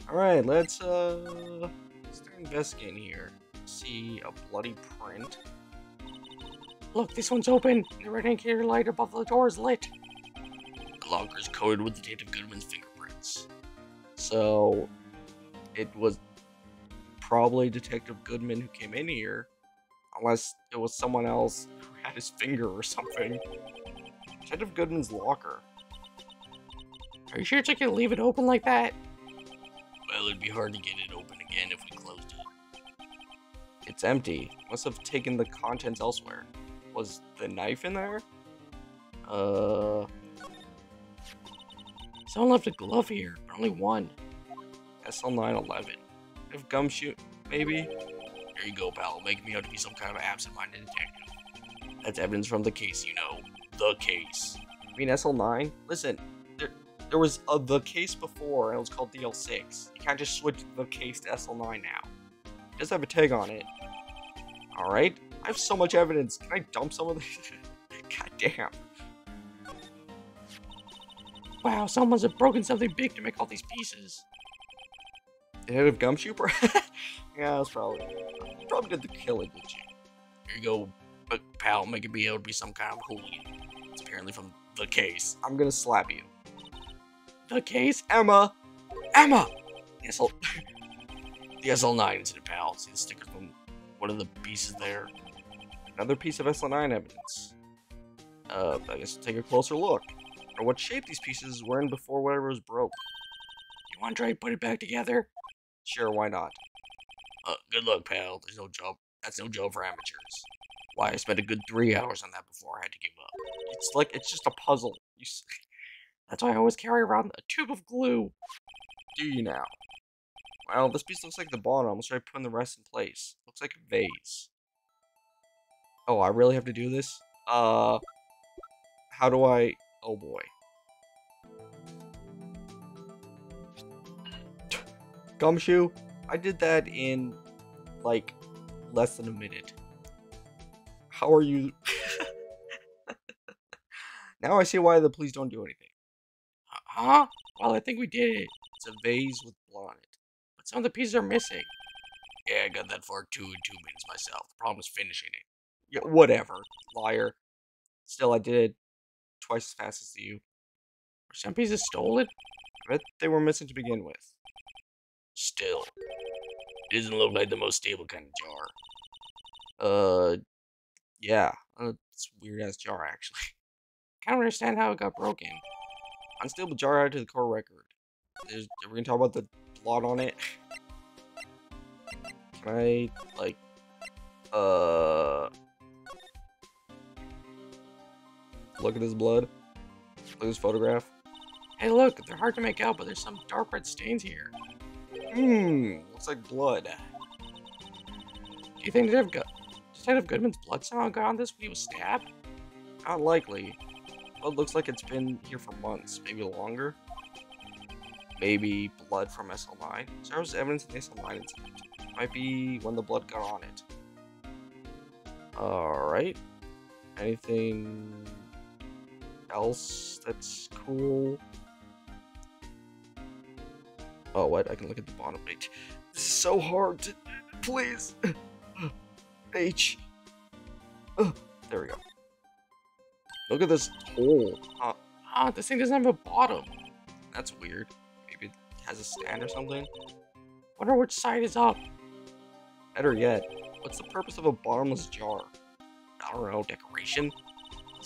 Alright, let's uh let's start investigating here. See a bloody print. Look, this one's open. The red indicator light above the door is lit. The locker is coated with Detective Goodman's fingerprints. So it was probably Detective Goodman who came in here. Unless it was someone else who had his finger or something. Detective Goodman's locker. Are you sure it's okay to leave it open like that? Well, it'd be hard to get it open again if we closed it. It's empty. Must have taken the contents elsewhere. Was the knife in there? Uh, Someone left a glove here, but only one. SL911. If gumshoe, maybe? Here you go, pal. Make me out to be some kind of absent-minded detective. That's evidence from the case, you know. The case. I mean SL9? Listen, there, there was a, the case before, and it was called DL6. You can't just switch the case to SL9 now. It does have a tag on it. Alright? I have so much evidence. Can I dump some of this? God damn. Wow, someone's have broken something big to make all these pieces. Detective Gumshoe? bro? yeah, that's probably. Probably did the killing, did you? Here you go, but pal. Make it be able to be some kind of hooligan. It's apparently from the case. I'm gonna slap you. The case? Ema! Ema! The SL... the SL9 incident, pal. See the sticker from one of the pieces there? Another piece of SL9 evidence. Uh, I guess we'll take a closer look. Or what shape these pieces were in before whatever was broke. You want to try to put it back together? Sure, why not? Uh, good luck, pal. There's no job. That's no job for amateurs. Why, I spent a good three hours on that before I had to give up. It's like, it's just a puzzle. You s- That's why I always carry around a tube of glue. do you now? Well, this piece looks like the bottom. Let's try putting the rest in place. Looks like a vase. Oh, I really have to do this? Uh, how do I... Oh boy. Gumshoe, I did that in, like, less than a minute. How are you... now I see why the police don't do anything. Huh? Well, I think we did it. It's a vase with blood on it. But some of the pieces are missing. Yeah, I got that far two in two minutes myself. The problem is finishing it. Yeah, whatever, liar. Still, I did it twice as fast as you. Were some pieces stolen? I bet they were missing to begin with. Still, it doesn't look like the most stable kind of jar. Uh, yeah. Uh, it's weird ass jar, actually. Can't understand how it got broken. Unstable jar added to the core record. There's, are we gonna talk about the blot on it? Can I, like, uh, look at his blood? Look at his photograph? Hey, look, they're hard to make out, but there's some dark red stains here. Hmm, looks like blood. Do you think Detective, Go- Detective Goodman's blood somehow got on this when he was stabbed? Not likely. Blood looks like it's been here for months, maybe longer. Maybe blood from SL9. There was evidence in the SL9 incident. Might be when the blood got on it. Alright. Anything else that's cool? Oh, what? I can look at the bottom. Wait. This is so hard to. Please! H. There we go. Look at this hole. Uh, Ah, this thing doesn't have a bottom. that's weird. Maybe it has a stand or something? Wonder which side is up. Better yet, what's the purpose of a bottomless jar? I don't know, decoration?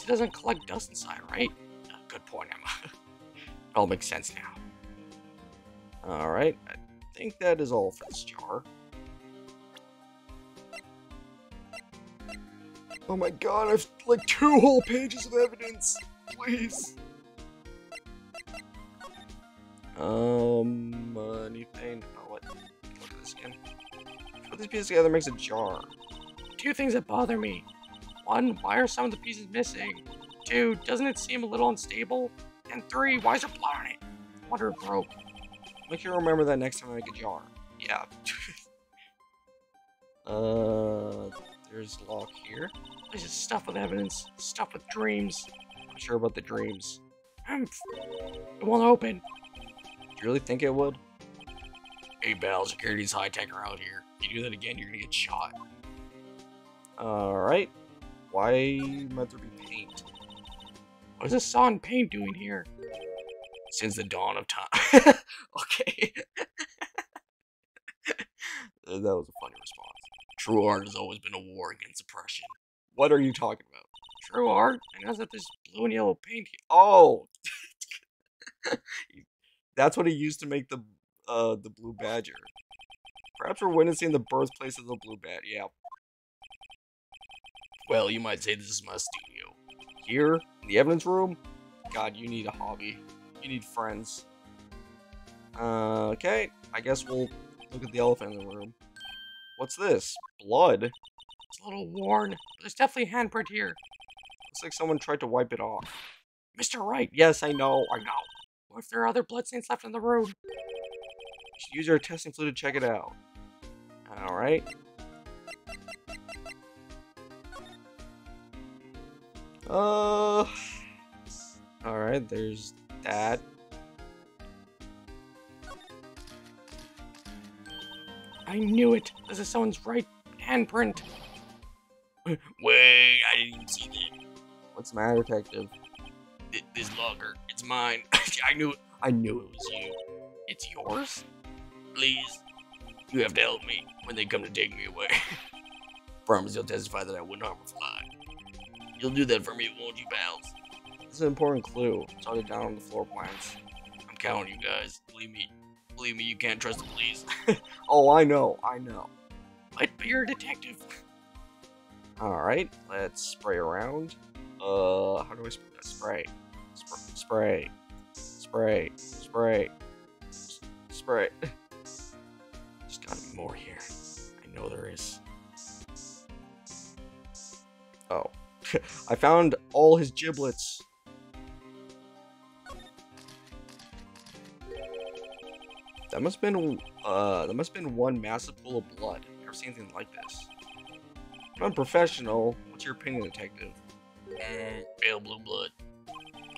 It doesn't collect dust inside, right? Uh, good point, Ema. it all makes sense now. Alright, I think that is all for this jar. Oh my god, I've like two whole pages of evidence! Please! Um, anything? Oh, what? Look at this again. Put these pieces together makes a jar. Two things that bother me. One, why are some of the pieces missing? Two, doesn't it seem a little unstable? And three, why is there blood on it? Wonder it broke. Make sure to remember that next time I make a jar. Yeah. uh, there's lock here. This is stuff with evidence, stuff with dreams. I'm sure about the dreams. Humph. It won't open. Do you really think it would? Hey, pal, security's high tech around here. If you do that again, you're gonna get shot. Alright. Why might there be paint? What is this saw and paint doing here? Since the dawn of time. okay. that was a funny response. True art has always been a war against oppression. What are you talking about? True art? I know that there's blue and yellow paint here. Oh! That's what he used to make the uh the blue badger. Perhaps we're witnessing the birthplace of the blue bat. Yeah. Well, you might say this is my studio. Here in the evidence room. God, you need a hobby. You need friends. Uh, okay, I guess we'll look at the elephant in the room. What's this? Blood? It's a little worn, there's definitely a handprint here. Looks like someone tried to wipe it off. Mr. Wright, Yes, I know, I know. what if there are other bloodstains left in the room? Use your testing fluid to check it out. Alright. Uh. Alright, there's that. I knew it. This is someone's right handprint. Wait, I didn't even see that. What's the matter, detective? Th- This locker, it's mine. I knew it. I knew it was you. It's yours? Please, you have to help me when they come to take me away. Promise you'll testify that I wouldn't harm a fly. You'll do that for me, won't you, pals? This is an important clue. It's already down on the floor plans. I'm counting you guys. Believe me. Believe me, you can't trust the police. Oh, I know, I know. But you're a detective. Alright, let's spray around. Uh, how do I spray? Spray. Sp- spray. Spray. Spray. S- Spray. There's gotta be more here. I know there is. I found all his giblets. That must have been uh that must have been one massive pool of blood. Never seen anything like this. I'm unprofessional. What's your opinion, detective? Mm, pale blue blood.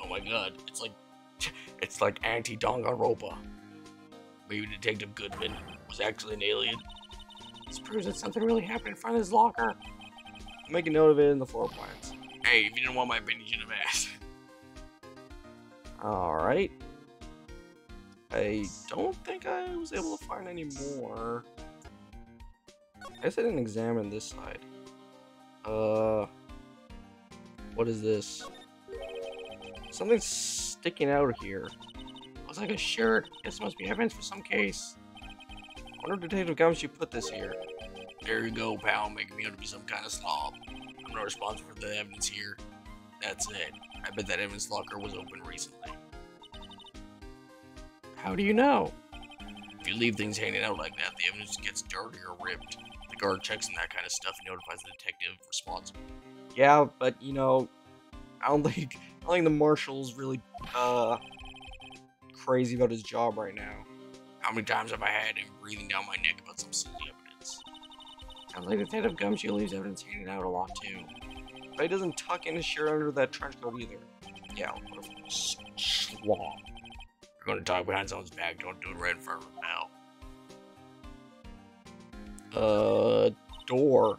Oh my god, it's like It's like anti-Danganronpa. maybe Detective Goodman was actually an alien. This proves that something really happened in front of his locker. Make a note of it in the floor plans. Hey, if you didn't want my opinion, you asked. Alright. I don't think I was able to find any more. I guess I didn't examine this side. Uh, what is this? Something's sticking out here. Looks like a shirt. This must be evidence for some case. I wonder if Detective Gumshoe put this here. There you go, pal, making me out to be some kind of slob. I'm not responsible for the evidence here. That's it. I bet that evidence locker was open recently. How do you know? If you leave things hanging out like that, the evidence gets dirty or ripped. The guard checks and that kind of stuff and notifies the detective responsible. Yeah, but you know, I don't think I don't think the marshal's really uh crazy about his job right now. How many times have I had him breathing down my neck about some silly Sounds like Detective Gumshoe leaves evidence hanging out a lot too. But he doesn't tuck in his shirt under that trench coat either. Yeah, what a slob. You're gonna talk behind someone's back, don't do it right in front of them, pal. Uh, door.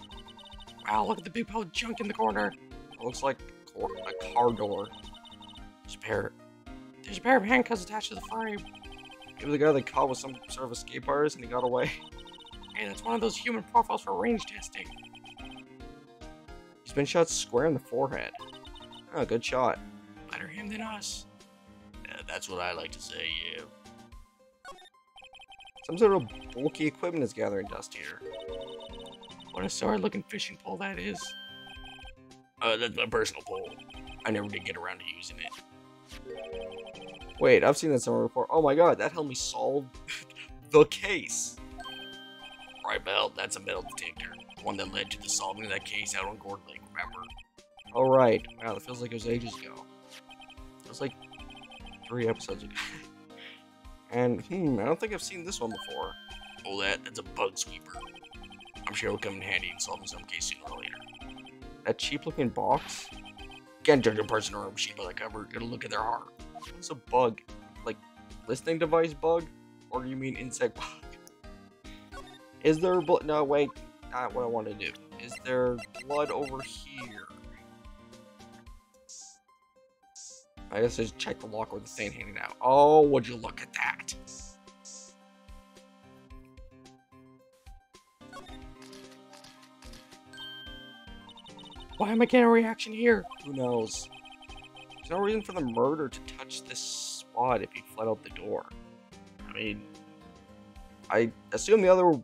Wow, look at the big pile of junk in the corner. It looks like a car door. There's a pair. There's a pair of handcuffs attached to the frame. Maybe the guy they caught was some sort of escape artist and he got away. Hey, that's one of those human profiles for range testing. He's been shot square in the forehead. Oh, good shot. Better him than us. Uh, that's what I like to say, yeah. Some sort of bulky equipment is gathering dust here. What a sorry looking fishing pole that is. Uh, that's my personal pole. I never did get around to using it. Wait, I've seen that somewhere before. Oh my god, that helped me solve the case. Right, Bell, that's a metal detector. The one that led to the solving of that case out on Gourd Lake, remember? Alright. Wow, it feels like it was ages ago. It was like three episodes ago. and, hmm, I don't think I've seen this one before. Oh, that, that's a bug sweeper. I'm sure it'll come in handy in solving some case sooner or later. That cheap looking box? Can't judge a person or a machine by the cover, gotta look at their heart. What's a bug? Like, listening device bug? Or do you mean insect bug? Is there blood? No, wait. Not what I want to do. Is there blood over here? I guess I just check the locker with the stain hanging out. Oh, would you look at that? Why am I getting a reaction here? Who knows? There's no reason for the murder to touch this spot if he fled out the door. I mean, I assume the other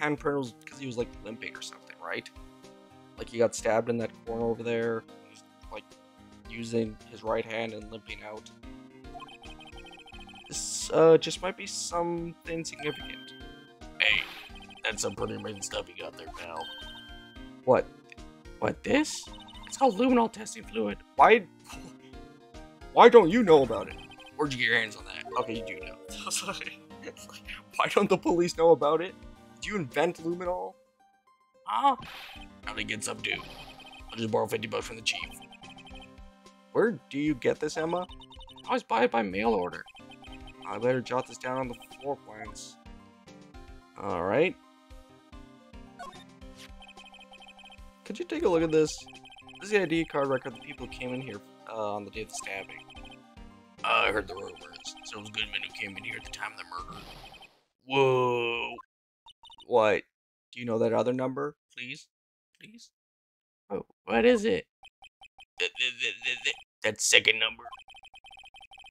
handprint was because he was like limping or something, right? Like he got stabbed in that corner over there, he's, like using his right hand and limping out. This uh, just might be something significant. Hey, that's some pretty amazing stuff you got there, pal. What? What, this? It's called luminol testing fluid. Why? Why don't you know about it? Where'd you get your hands on that? Okay, you do know. Why don't the police know about it? Did you invent luminol? Huh? Probably get some too. I'll just borrow 50 bucks from the chief. Where do you get this, Ema? I always buy it by mail order. I better jot this down on the floor plans. Alright. Could you take a look at this? This is the ID card record of the people who came in here uh, on the day of the stabbing. Uh, I heard the rumors. So it was Goodman who came in here at the time of the murder. Whoa. What? Do you know that other number? Please? Please? Oh, what is it? Th- th- th- th- th- That second number.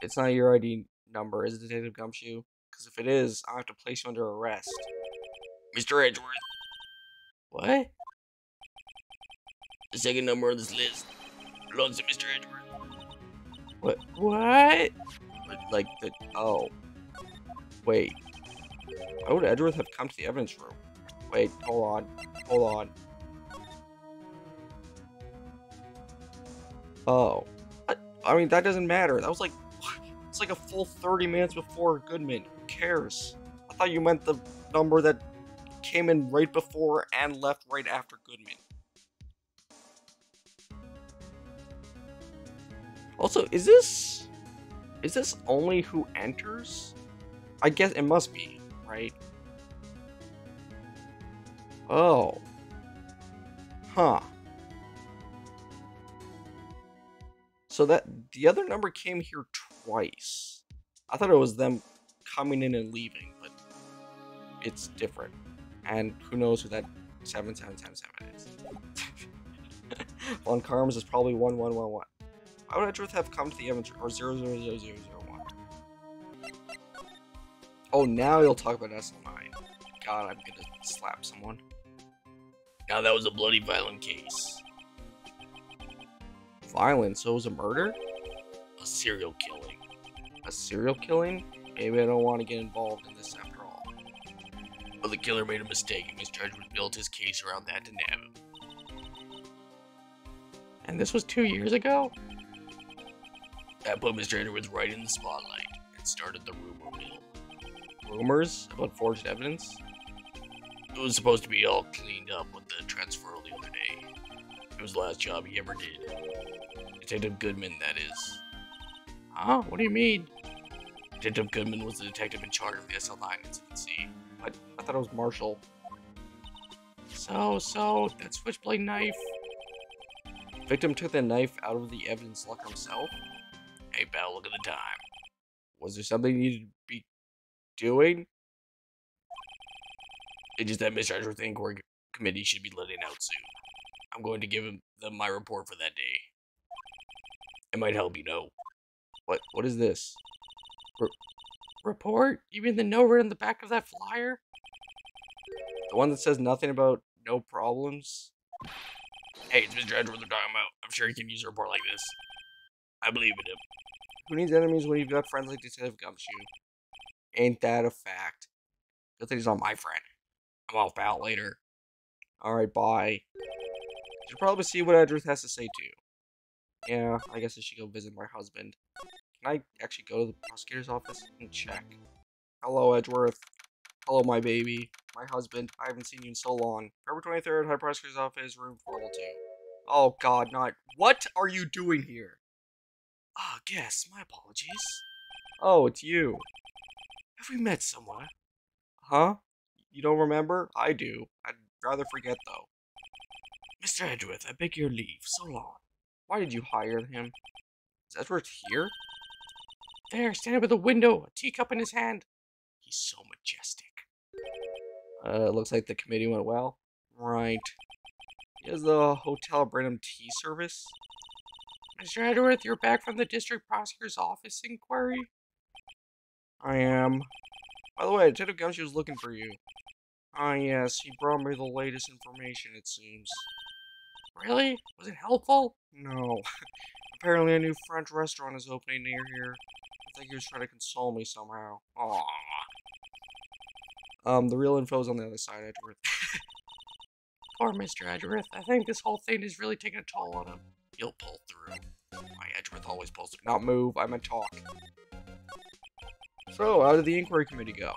It's not your ID number, is it, Detective Gumshoe? Because if it is, I'll have to place you under arrest. Mr. Edgeworth, What? the second number on this list belongs to Mr. Edgeworth. What? What? Like, the. Oh. Wait. Why would Edgeworth have come to the evidence room? Wait, hold on. Hold on. Oh. I, mean, that doesn't matter. That was like. It's like a full 30 minutes before Goodman. Who cares? I thought you meant the number that came in right before and left right after Goodman. Also, is this is this only who enters? I guess it must be, right? Oh. Huh. So that the other number came here twice. I thought it was them coming in and leaving, but it's different. And who knows who that 7777 is. Von Karma's is probably 1111. Why would Edgeworth have come to the Evans or 000001? Oh, now you'll talk about SL9. God, I'm gonna slap someone. Now that was a bloody violent case. Violent, so it was a murder? A serial killing. A serial killing? Maybe I don't want to get involved in this after all. But the killer made a mistake and Mr. Edgeworth built his case around that to nab him. And this was two years ago? That put Mr. Edgeworth right in the spotlight and started the rumor mill. Rumors about forged evidence? It was supposed to be all cleaned up with the transfer the other day. It was the last job he ever did. Detective Goodman, that is. Huh? What do you mean? Detective Goodman was the detective in charge of the SL9 incidency. I, I thought it was Marshall. So, so, that switchblade knife. Victim took the knife out of the evidence locker himself? Hey, pal, look at the time. Was there something you needed doing? It's just that. Edgeworth Inquiry Committee should be letting out soon. I'm going to give them my report for that day. It might help you know. What what is this? Report? You mean the note in the back of that flyer? The one that says nothing about no problems? Hey, it's Mr. Edgeworth they're talking about. I'm sure he can use a report like this. I believe in him. Who needs enemies when you've got friends like Detective Gumshoe? Ain't that a fact? Good thing he's not my friend. I'm off out later. Alright, bye. Should probably see what Edgeworth has to say too. Yeah, I guess I should go visit my husband. Can I actually go to the prosecutor's office and check? Hello, Edgeworth. Hello, my baby. My husband. I haven't seen you in so long. February 23rd, High Prosecutor's Office, room 402. Oh, God, not. What are you doing here? Ah, guess. My apologies. Oh, it's you. Have we met somewhere? Huh? You don't remember? I do. I'd rather forget, though. Mr. Edgeworth, I beg your leave. So long. Why did you hire him? Is Edgeworth here? There, standing by the window, a teacup in his hand. He's so majestic. Uh, looks like the committee went well. Right. Is the Hotel Brenham tea service? Mr. Edgeworth, you're back from the district prosecutor's office inquiry? I am. By the way, Detective Gumshoe was looking for you. Ah, yes, he brought me the latest information, it seems. Really? Was it helpful? No. Apparently a new French restaurant is opening near here. I think he was trying to console me somehow. Aww. Um, the real info is on the other side, Edgeworth. Poor Mr. Edgeworth. I think this whole thing is really taking a toll on him. He'll pull through. My Edgeworth always pulls through. Not move, I meant talk. So, how did the inquiry committee go?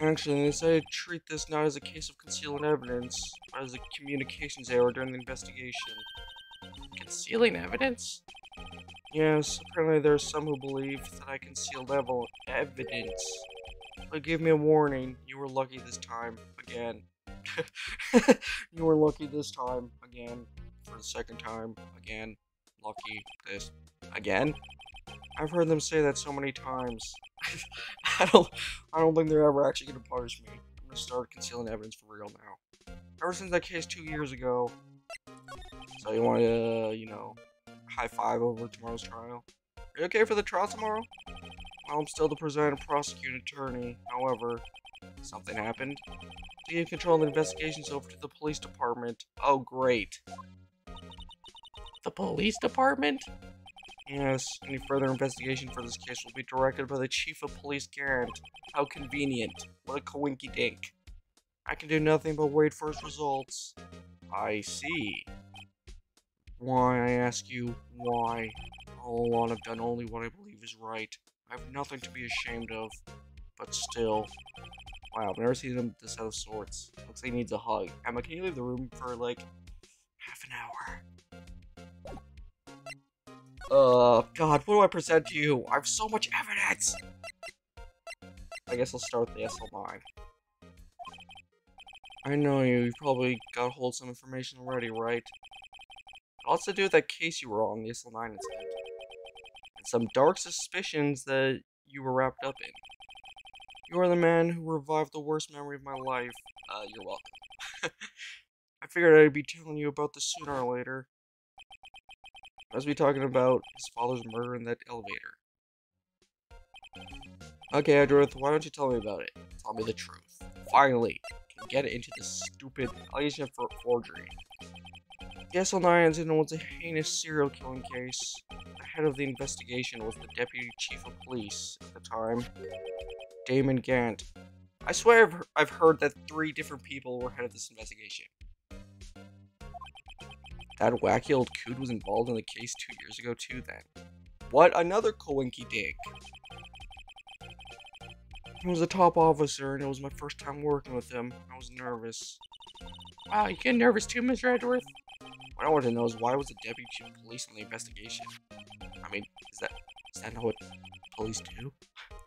Actually, they decided to treat this not as a case of concealing evidence, but as a communications error during the investigation. Concealing evidence? Yes, apparently there are some who believe that I concealed ev evidence. But give me a warning, you were lucky this time, again. you were lucky this time, again. For the second time, again. Lucky this, again. I've heard them say that so many times. I don't I don't think they're ever actually gonna punish me. I'm gonna start concealing evidence for real now. Ever since that case two years ago. So you wanna, uh, you know, high five over tomorrow's trial? Are you okay for the trial tomorrow? Well, I'm still the presiding prosecuting attorney. However, something happened. To give control the investigations over to the police department. Oh, great. The police department? Yes, any further investigation for this case will be directed by the Chief of Police Gant. How convenient. What a coinky dink. I can do nothing but wait for his results. I see. Why, I ask you, why? All along I've done only what I believe is right. I have nothing to be ashamed of. But still. Wow, I've never seen him this out of sorts. Looks like he needs a hug. Ema, can you leave the room for like half an hour? Uh, God, what do I present to you? I have so much evidence! I guess I'll start with the SL9. I know you, you probably got hold of some information already, right? What's to do with that case you were on, the SL9 incident? and some dark suspicions that you were wrapped up in. You are the man who revived the worst memory of my life. Uh, you're welcome. I figured I'd be telling you about this sooner or later. Was be talking about his father's murder in that elevator. Okay, Edgeworth, why don't you tell me about it? Tell me the truth. Finally, can get into this stupid allegation for forgery. SL9 incident was a heinous serial killing case. The head of the investigation was the deputy chief of police at the time, Damon Gant. I swear I've, I've heard that three different people were head of this investigation. That wacky old coot was involved in the case two years ago too then. What? Another coinky dink. He was a top officer, and it was my first time working with him. I was nervous. Wow, you get nervous too, Mr. Edgeworth? What I want to know is why was the deputy chief of police on the investigation? I mean, is that is that not what police do?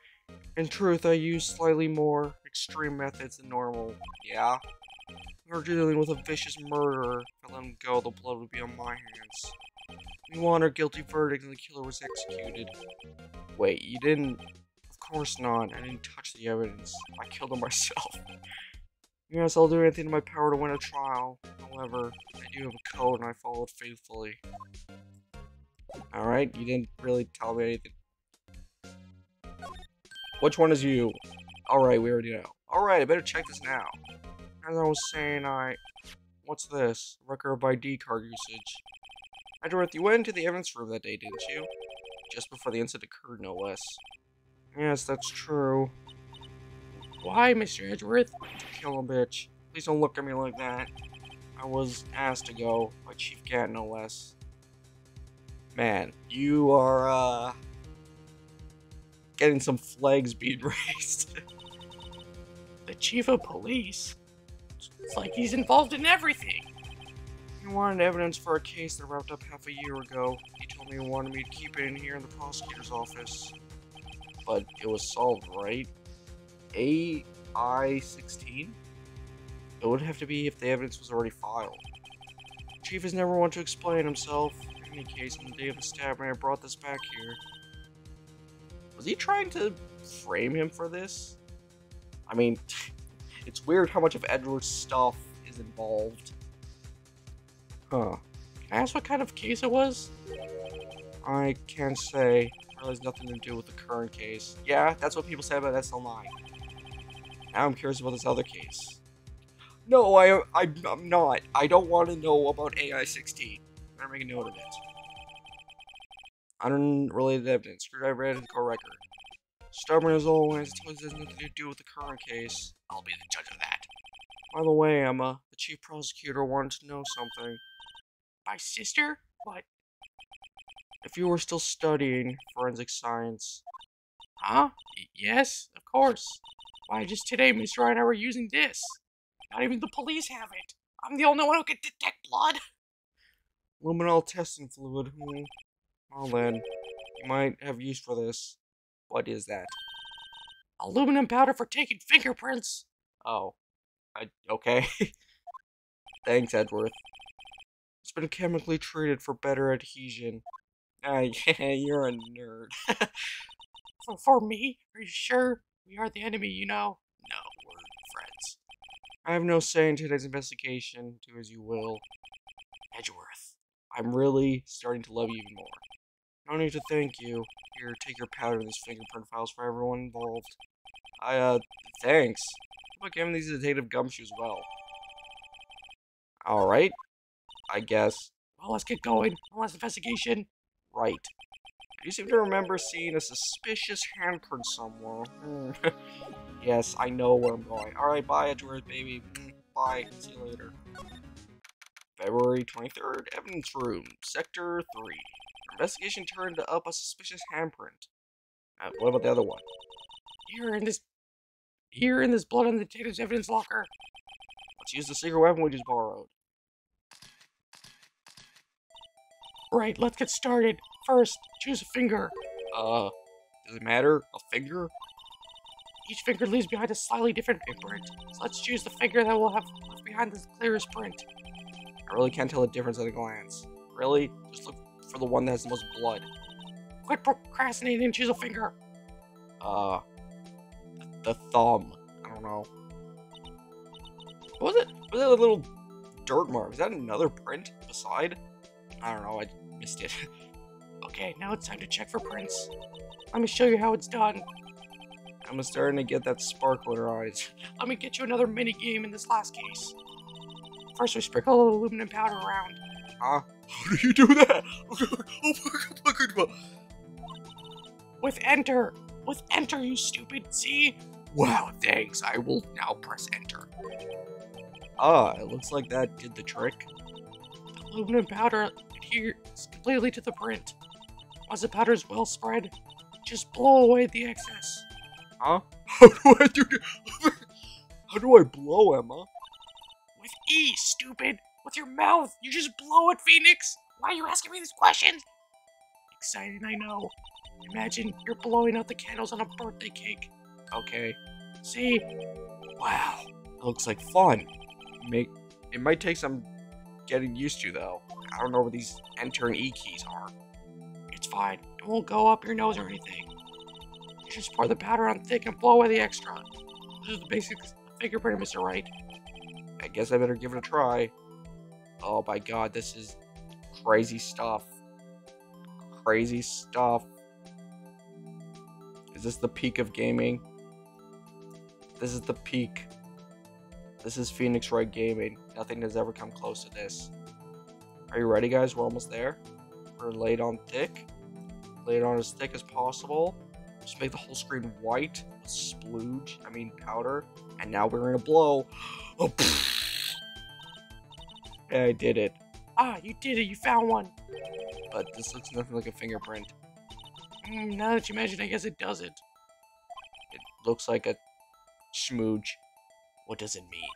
In truth, I used slightly more extreme methods than normal. Yeah. We were dealing with a vicious murderer. If I let him go, the blood would be on my hands. We won our guilty verdict and the killer was executed. Wait, you didn't... Of course not. I didn't touch the evidence. I killed him myself. Yes, I'll do anything in my power to win a trial. However, I do have a code and I follow it faithfully. Alright, you didn't really tell me anything. Which one is you? Alright, we already know. Alright, I better check this now. As I was saying, I... What's this? Record of ID card usage. Edgeworth, you went into the evidence room that day, didn't you? Just before the incident occurred, no less. Yes, that's true. Why, Mr. Edgeworth? Kill a bitch. Please don't look at me like that. I was asked to go by Chief Gant, no less. Man, you are, uh... Getting some flags being raised. The chief of police? It's like he's involved in everything. He wanted evidence for a case that wrapped up half a year ago. He told me he wanted me to keep it in here in the prosecutor's office. But it was solved, right? AI-16? It would have to be if the evidence was already filed. Chief has never wanted to explain himself. In any case, on the day of the stabbing, I brought this back here. Was he trying to frame him for this? I mean, it's weird how much of Edward's stuff is involved. Huh. Can I ask what kind of case it was? I can't say. It has nothing to do with the current case. Yeah, that's what people say about SL9. Now I'm curious about this other case. No, I, I, I'm not. I don't want to know about AI-16. Better make a note of it. Unrelated evidence. Screwdriver the core record. Stubborn as always, it tells has nothing to do with the current case. I'll be the judge of that. By the way, Ema, the chief prosecutor wanted to know something. My sister? What? If you were still studying forensic science, Huh? Y- yes, of course. Why, just today, Mr. Ryan and I were using this. Not even the police have it. I'm the only one who can detect blood. luminol testing fluid. Hmm. Well then, you might have use for this. What is that? Aluminum powder for taking fingerprints. Oh. I, okay. Thanks, Edgeworth. It's been chemically treated for better adhesion. Ah, yeah, you're a nerd. For, for me? Are you sure? We are the enemy, you know. No, we're friends. I have no say in today's investigation. Do as you will. Edgeworth. I'm really starting to love you even more. No need to thank you. Here, take your powder these fingerprint files for everyone involved. I, uh, thanks. How about giving these to Detective Gumshoe as well? Alright. I guess. Well, let's get going. One last investigation. Right. You seem to remember seeing a suspicious handprint somewhere. Hmm. yes, I know where I'm going. Alright, bye, Edgeworth, baby. Mm, Bye. See you later. February 23rd, Evidence Room, Sector 3. Investigation turned up a suspicious handprint. Uh, what about the other one? Here in this. Here in this blood on the detective's evidence locker. Let's use the secret weapon we just borrowed. Right, let's get started. First, choose a finger. Uh, does it matter? A finger? Each finger leaves behind a slightly different imprint. So let's choose the finger that will have left behind the clearest print. I really can't tell the difference at a glance. Really? Just look for the one that has the most blood. quit procrastinating and choose a finger. Uh, the thumb. I don't know. What was it? Was it a little dirt mark? Is that another print beside? I don't know. I missed it. Okay, now it's time to check for prints. Let me show you how it's done. I'm starting to get that sparkle in her eyes. Let me get you another mini game in this last case. First, we sprinkle a little aluminum powder around. Huh? How do you do that? oh my god. With enter. With enter, you stupid. See? Wow, thanks. I will now press enter. Ah, it looks like that did the trick. The aluminum powder adheres completely to the print. Once the powder is well spread, just blow away the excess. Huh? How do I do that? How do I blow, Ema? With E, stupid! With your mouth! You just blow it, Phoenix! Why are you asking me these questions? Exciting, I know. Imagine you're blowing out the candles on a birthday cake. Okay. See? Wow. It looks like fun. Make it might take some getting used to though. I don't know where these enter and E keys are. It's fine. It won't go up your nose or anything. You just pour the powder on thick and blow away the extra. This is the basic fingerprint, Mr. Wright. I guess I better give it a try. Oh my god, this is crazy stuff. Crazy stuff. Is this the peak of gaming? This is the peak. This is Phoenix Wright Gaming. Nothing has ever come close to this. Are you ready, guys? We're almost there. We're laid on thick. Lay it on as thick as possible. Just make the whole screen white with splooge, I mean powder. And now we're gonna blow. Oh, I did it. Ah, you did it. You found one. But this looks nothing like a fingerprint. Mm, now that you mention, it, I guess it does it. It looks like a smooge. What does it mean?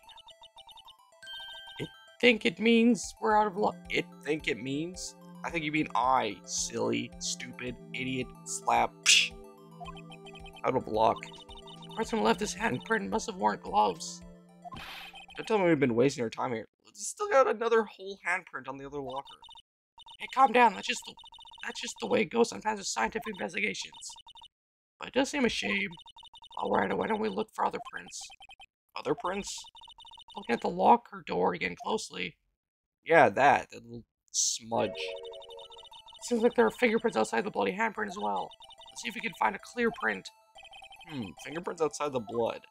It think it means we're out of luck. It think it means? I think you mean I, silly, stupid, idiot, slap, psh. Out of luck. The person who left this handprint must have worn gloves. Don't tell me we've been wasting our time here. Still got another whole handprint on the other locker. Hey, calm down. That's just the, that's just the way it goes sometimes with scientific investigations. But it does seem a shame. At it, why don't we look for other prints? Other prints? Looking at the locker door again closely, Yeah, that. That little smudge. seems like there are fingerprints outside the bloody handprint as well. Let's see if we can find a clear print. Hmm, fingerprints outside the blood.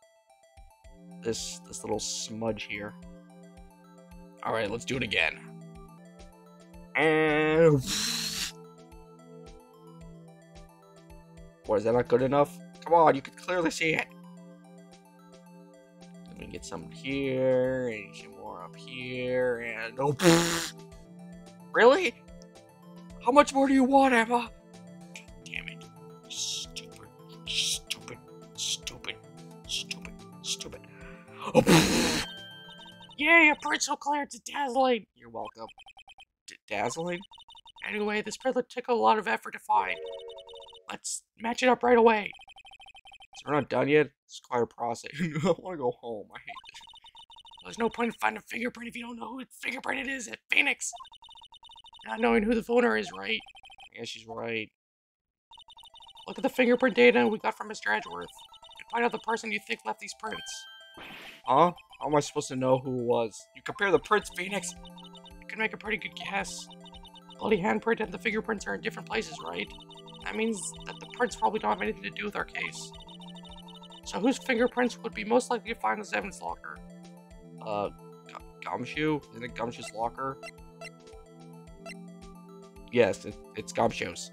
This this little smudge here. Alright, let's do it again. And what is that not good enough? Come on, you can clearly see it. Let me get some here and some more up here and oh Really? How much more do you want, Ema? Damn it. Stupid, stupid, stupid, stupid, stupid. Oh, Yay, a print so clear it's dazzling! You're welcome. D- dazzling? Anyway, this print took a lot of effort to find. Let's match it up right away. So we're not done yet? It's quite a process. I want to go home. I hate this. There's no point in finding a fingerprint if you don't know who the fingerprint it is at Phoenix. Not knowing who the owner is, right? Yeah, she's right. Look at the fingerprint data we got from Mr. Edgeworth. And find out the person you think left these prints. Huh? How am I supposed to know who it was? You compare the prints, Phoenix? You can make a pretty good guess. Bloody handprint and the fingerprints are in different places, right? That means that the prints probably don't have anything to do with our case. So whose fingerprints would be most likely to find this evidence locker? Uh, Gu- Gumshoe? Isn't it Gumshoe's locker? Yes, it, it's Gumshoe's.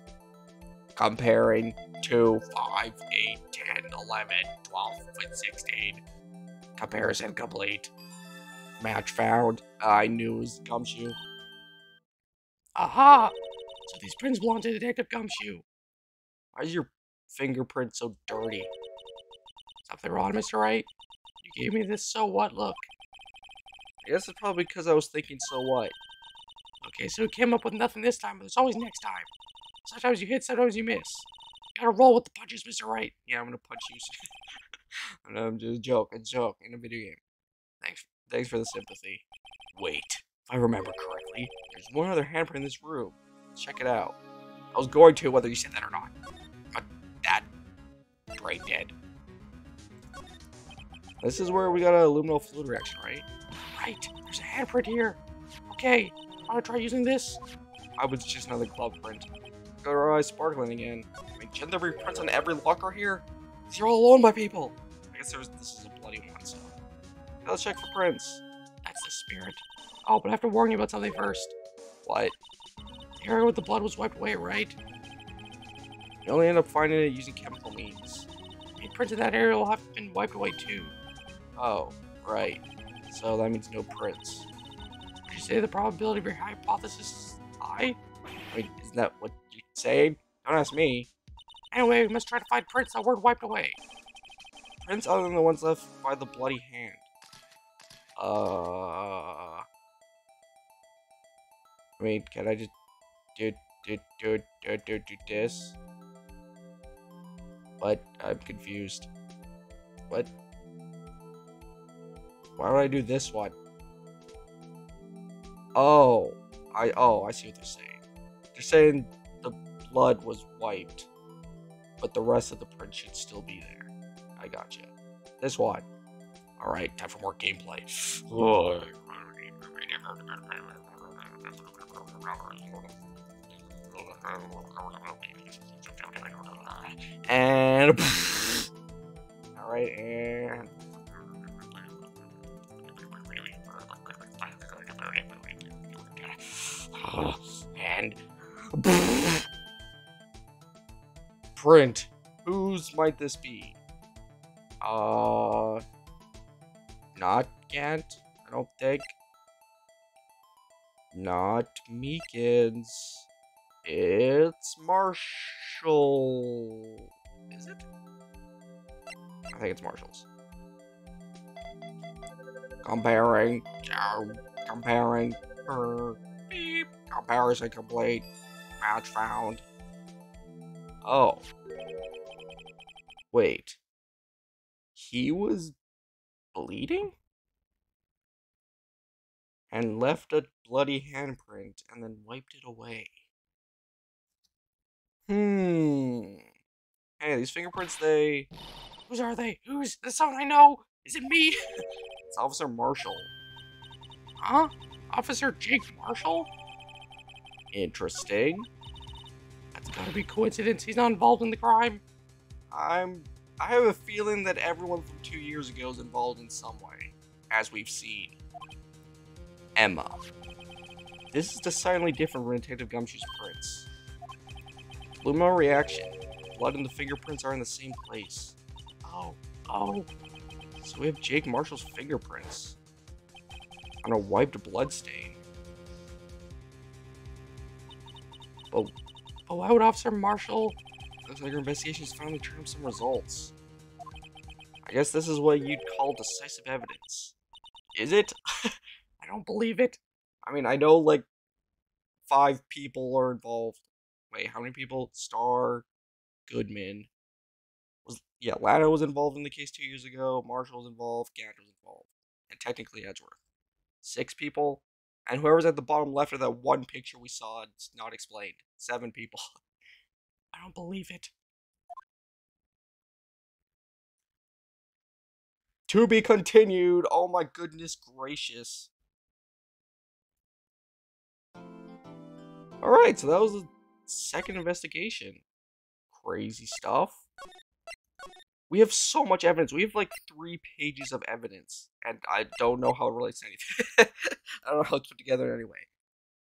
Comparing 2, 5, 8, 10, 11, 12, and 16. Comparison complete. Match found. I knew it was Gumshoe. Aha! So these prints belong to Detective Gumshoe. Why is your fingerprint so dirty? Something wrong, Mr. Wright? You gave me this so what look. I guess it's probably because I was thinking, so what? Okay, so we came up with nothing this time, but there's always next time. Sometimes you hit, sometimes you miss. You gotta roll with the punches, Mr. Wright. Yeah, I'm gonna punch you. I'm just a joke, in a video game. Thanks, thanks for the sympathy. wait. If I remember correctly, There's one other handprint in this room. Check it out. I was going to, whether you said that or not. But that brain dead. This is where we got a luminol fluid reaction, right? Right, there's a handprint here. Okay, I wanna try using this? I was just another glove print. Got our eyes sparkling again. I mean, shouldn't there be prints on every locker here? These are all owned by people. I guess there's this is a bloody one, so. Let's check for prints. That's the spirit. Oh, but I have to warn you about something first. What? The area with the blood was wiped away, right? You only end up finding it using chemical means. Any prints in that area will have been wiped away too. Oh, right. So that means no prints. Would you say the probability of your hypothesis is high? I mean, isn't that what you're saying? Don't ask me. Anyway, we must try to find prints that weren't wiped away. Prints other than the ones left by the bloody hand. Uh. I mean, can I just do do do do do do this? What? I'm confused. What? Why would I do this one? Oh, I oh I see what they're saying. They're saying the blood was wiped, but the rest of the print should still be there. I got gotcha. This one. All right, time for more gameplay. And all right, and and print. Whose might this be? Uh, not Gant, I don't think. Not Meekins. It's Marshall. Is it? I think it's Marshall's. Comparing. uh, Comparing. uh, Beep. Comparison complete. Match found. Oh. Wait. He was bleeding? And left a bloody handprint and then wiped it away. Hmm. Hey, these fingerprints, they. Whose are they? Who's? Is someone I know? Is it me? It's Officer Marshall. Huh? Officer Jake Marshall? Interesting. That's gotta be coincidence. He's not involved in the crime. I'm. I have a feeling that everyone from two years ago is involved in some way, as we've seen. Ema. This is decidedly different from Detective Gumshoe's prints. Lumo reaction. Blood and the fingerprints are in the same place. Oh, oh. So we have Jake Marshall's fingerprints on a wiped blood stain. But why would Officer Marshall? Looks like our investigation's finally turned up some results. I guess this is what you'd call decisive evidence. Is it? I don't believe it. I mean, I know like five people are involved. Wait, how many people? Starr, Goodman. Was yeah, Lana was involved in the case two years ago. Marshall was involved. Gant was involved, and technically Edgeworth. Six people, and whoever's at the bottom left of that one picture we saw, it's not explained. Seven people. I don't believe it. To be continued. Oh my goodness gracious. Alright, so that was the second investigation. Crazy stuff. We have so much evidence. We have like three pages of evidence. And I don't know how it relates to anything. I don't know how it's put together anyway.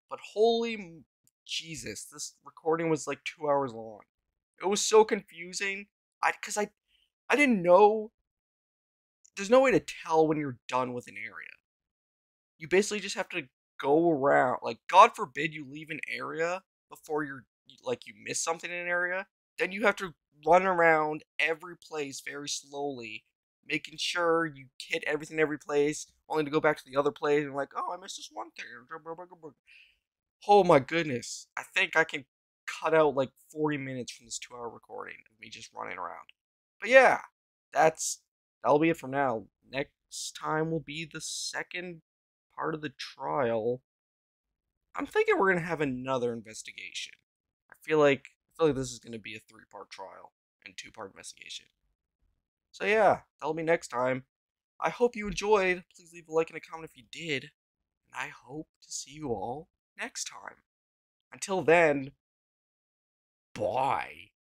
But holy Jesus, this recording was like two hours long. It was so confusing. I because I I didn't know there's no way to tell when you're done with an area. You basically just have to go around. Like, God forbid you leave an area before you're like you miss something in an area. Then you have to run around every place very slowly, making sure you hit everything every place, only to go back to the other place and like, oh, I missed this one thing. Oh my goodness! I think I can cut out like 40 minutes from this two-hour recording of me just running around. But yeah, that's that'll be it for now. Next time will be the second part of the trial. I'm thinking we're gonna have another investigation. I feel like feel like this is gonna be a three part trial and two part investigation. So yeah, that'll be next time. I hope you enjoyed. Please leave a like and a comment if you did. And I hope to see you all next time. Until then, bye.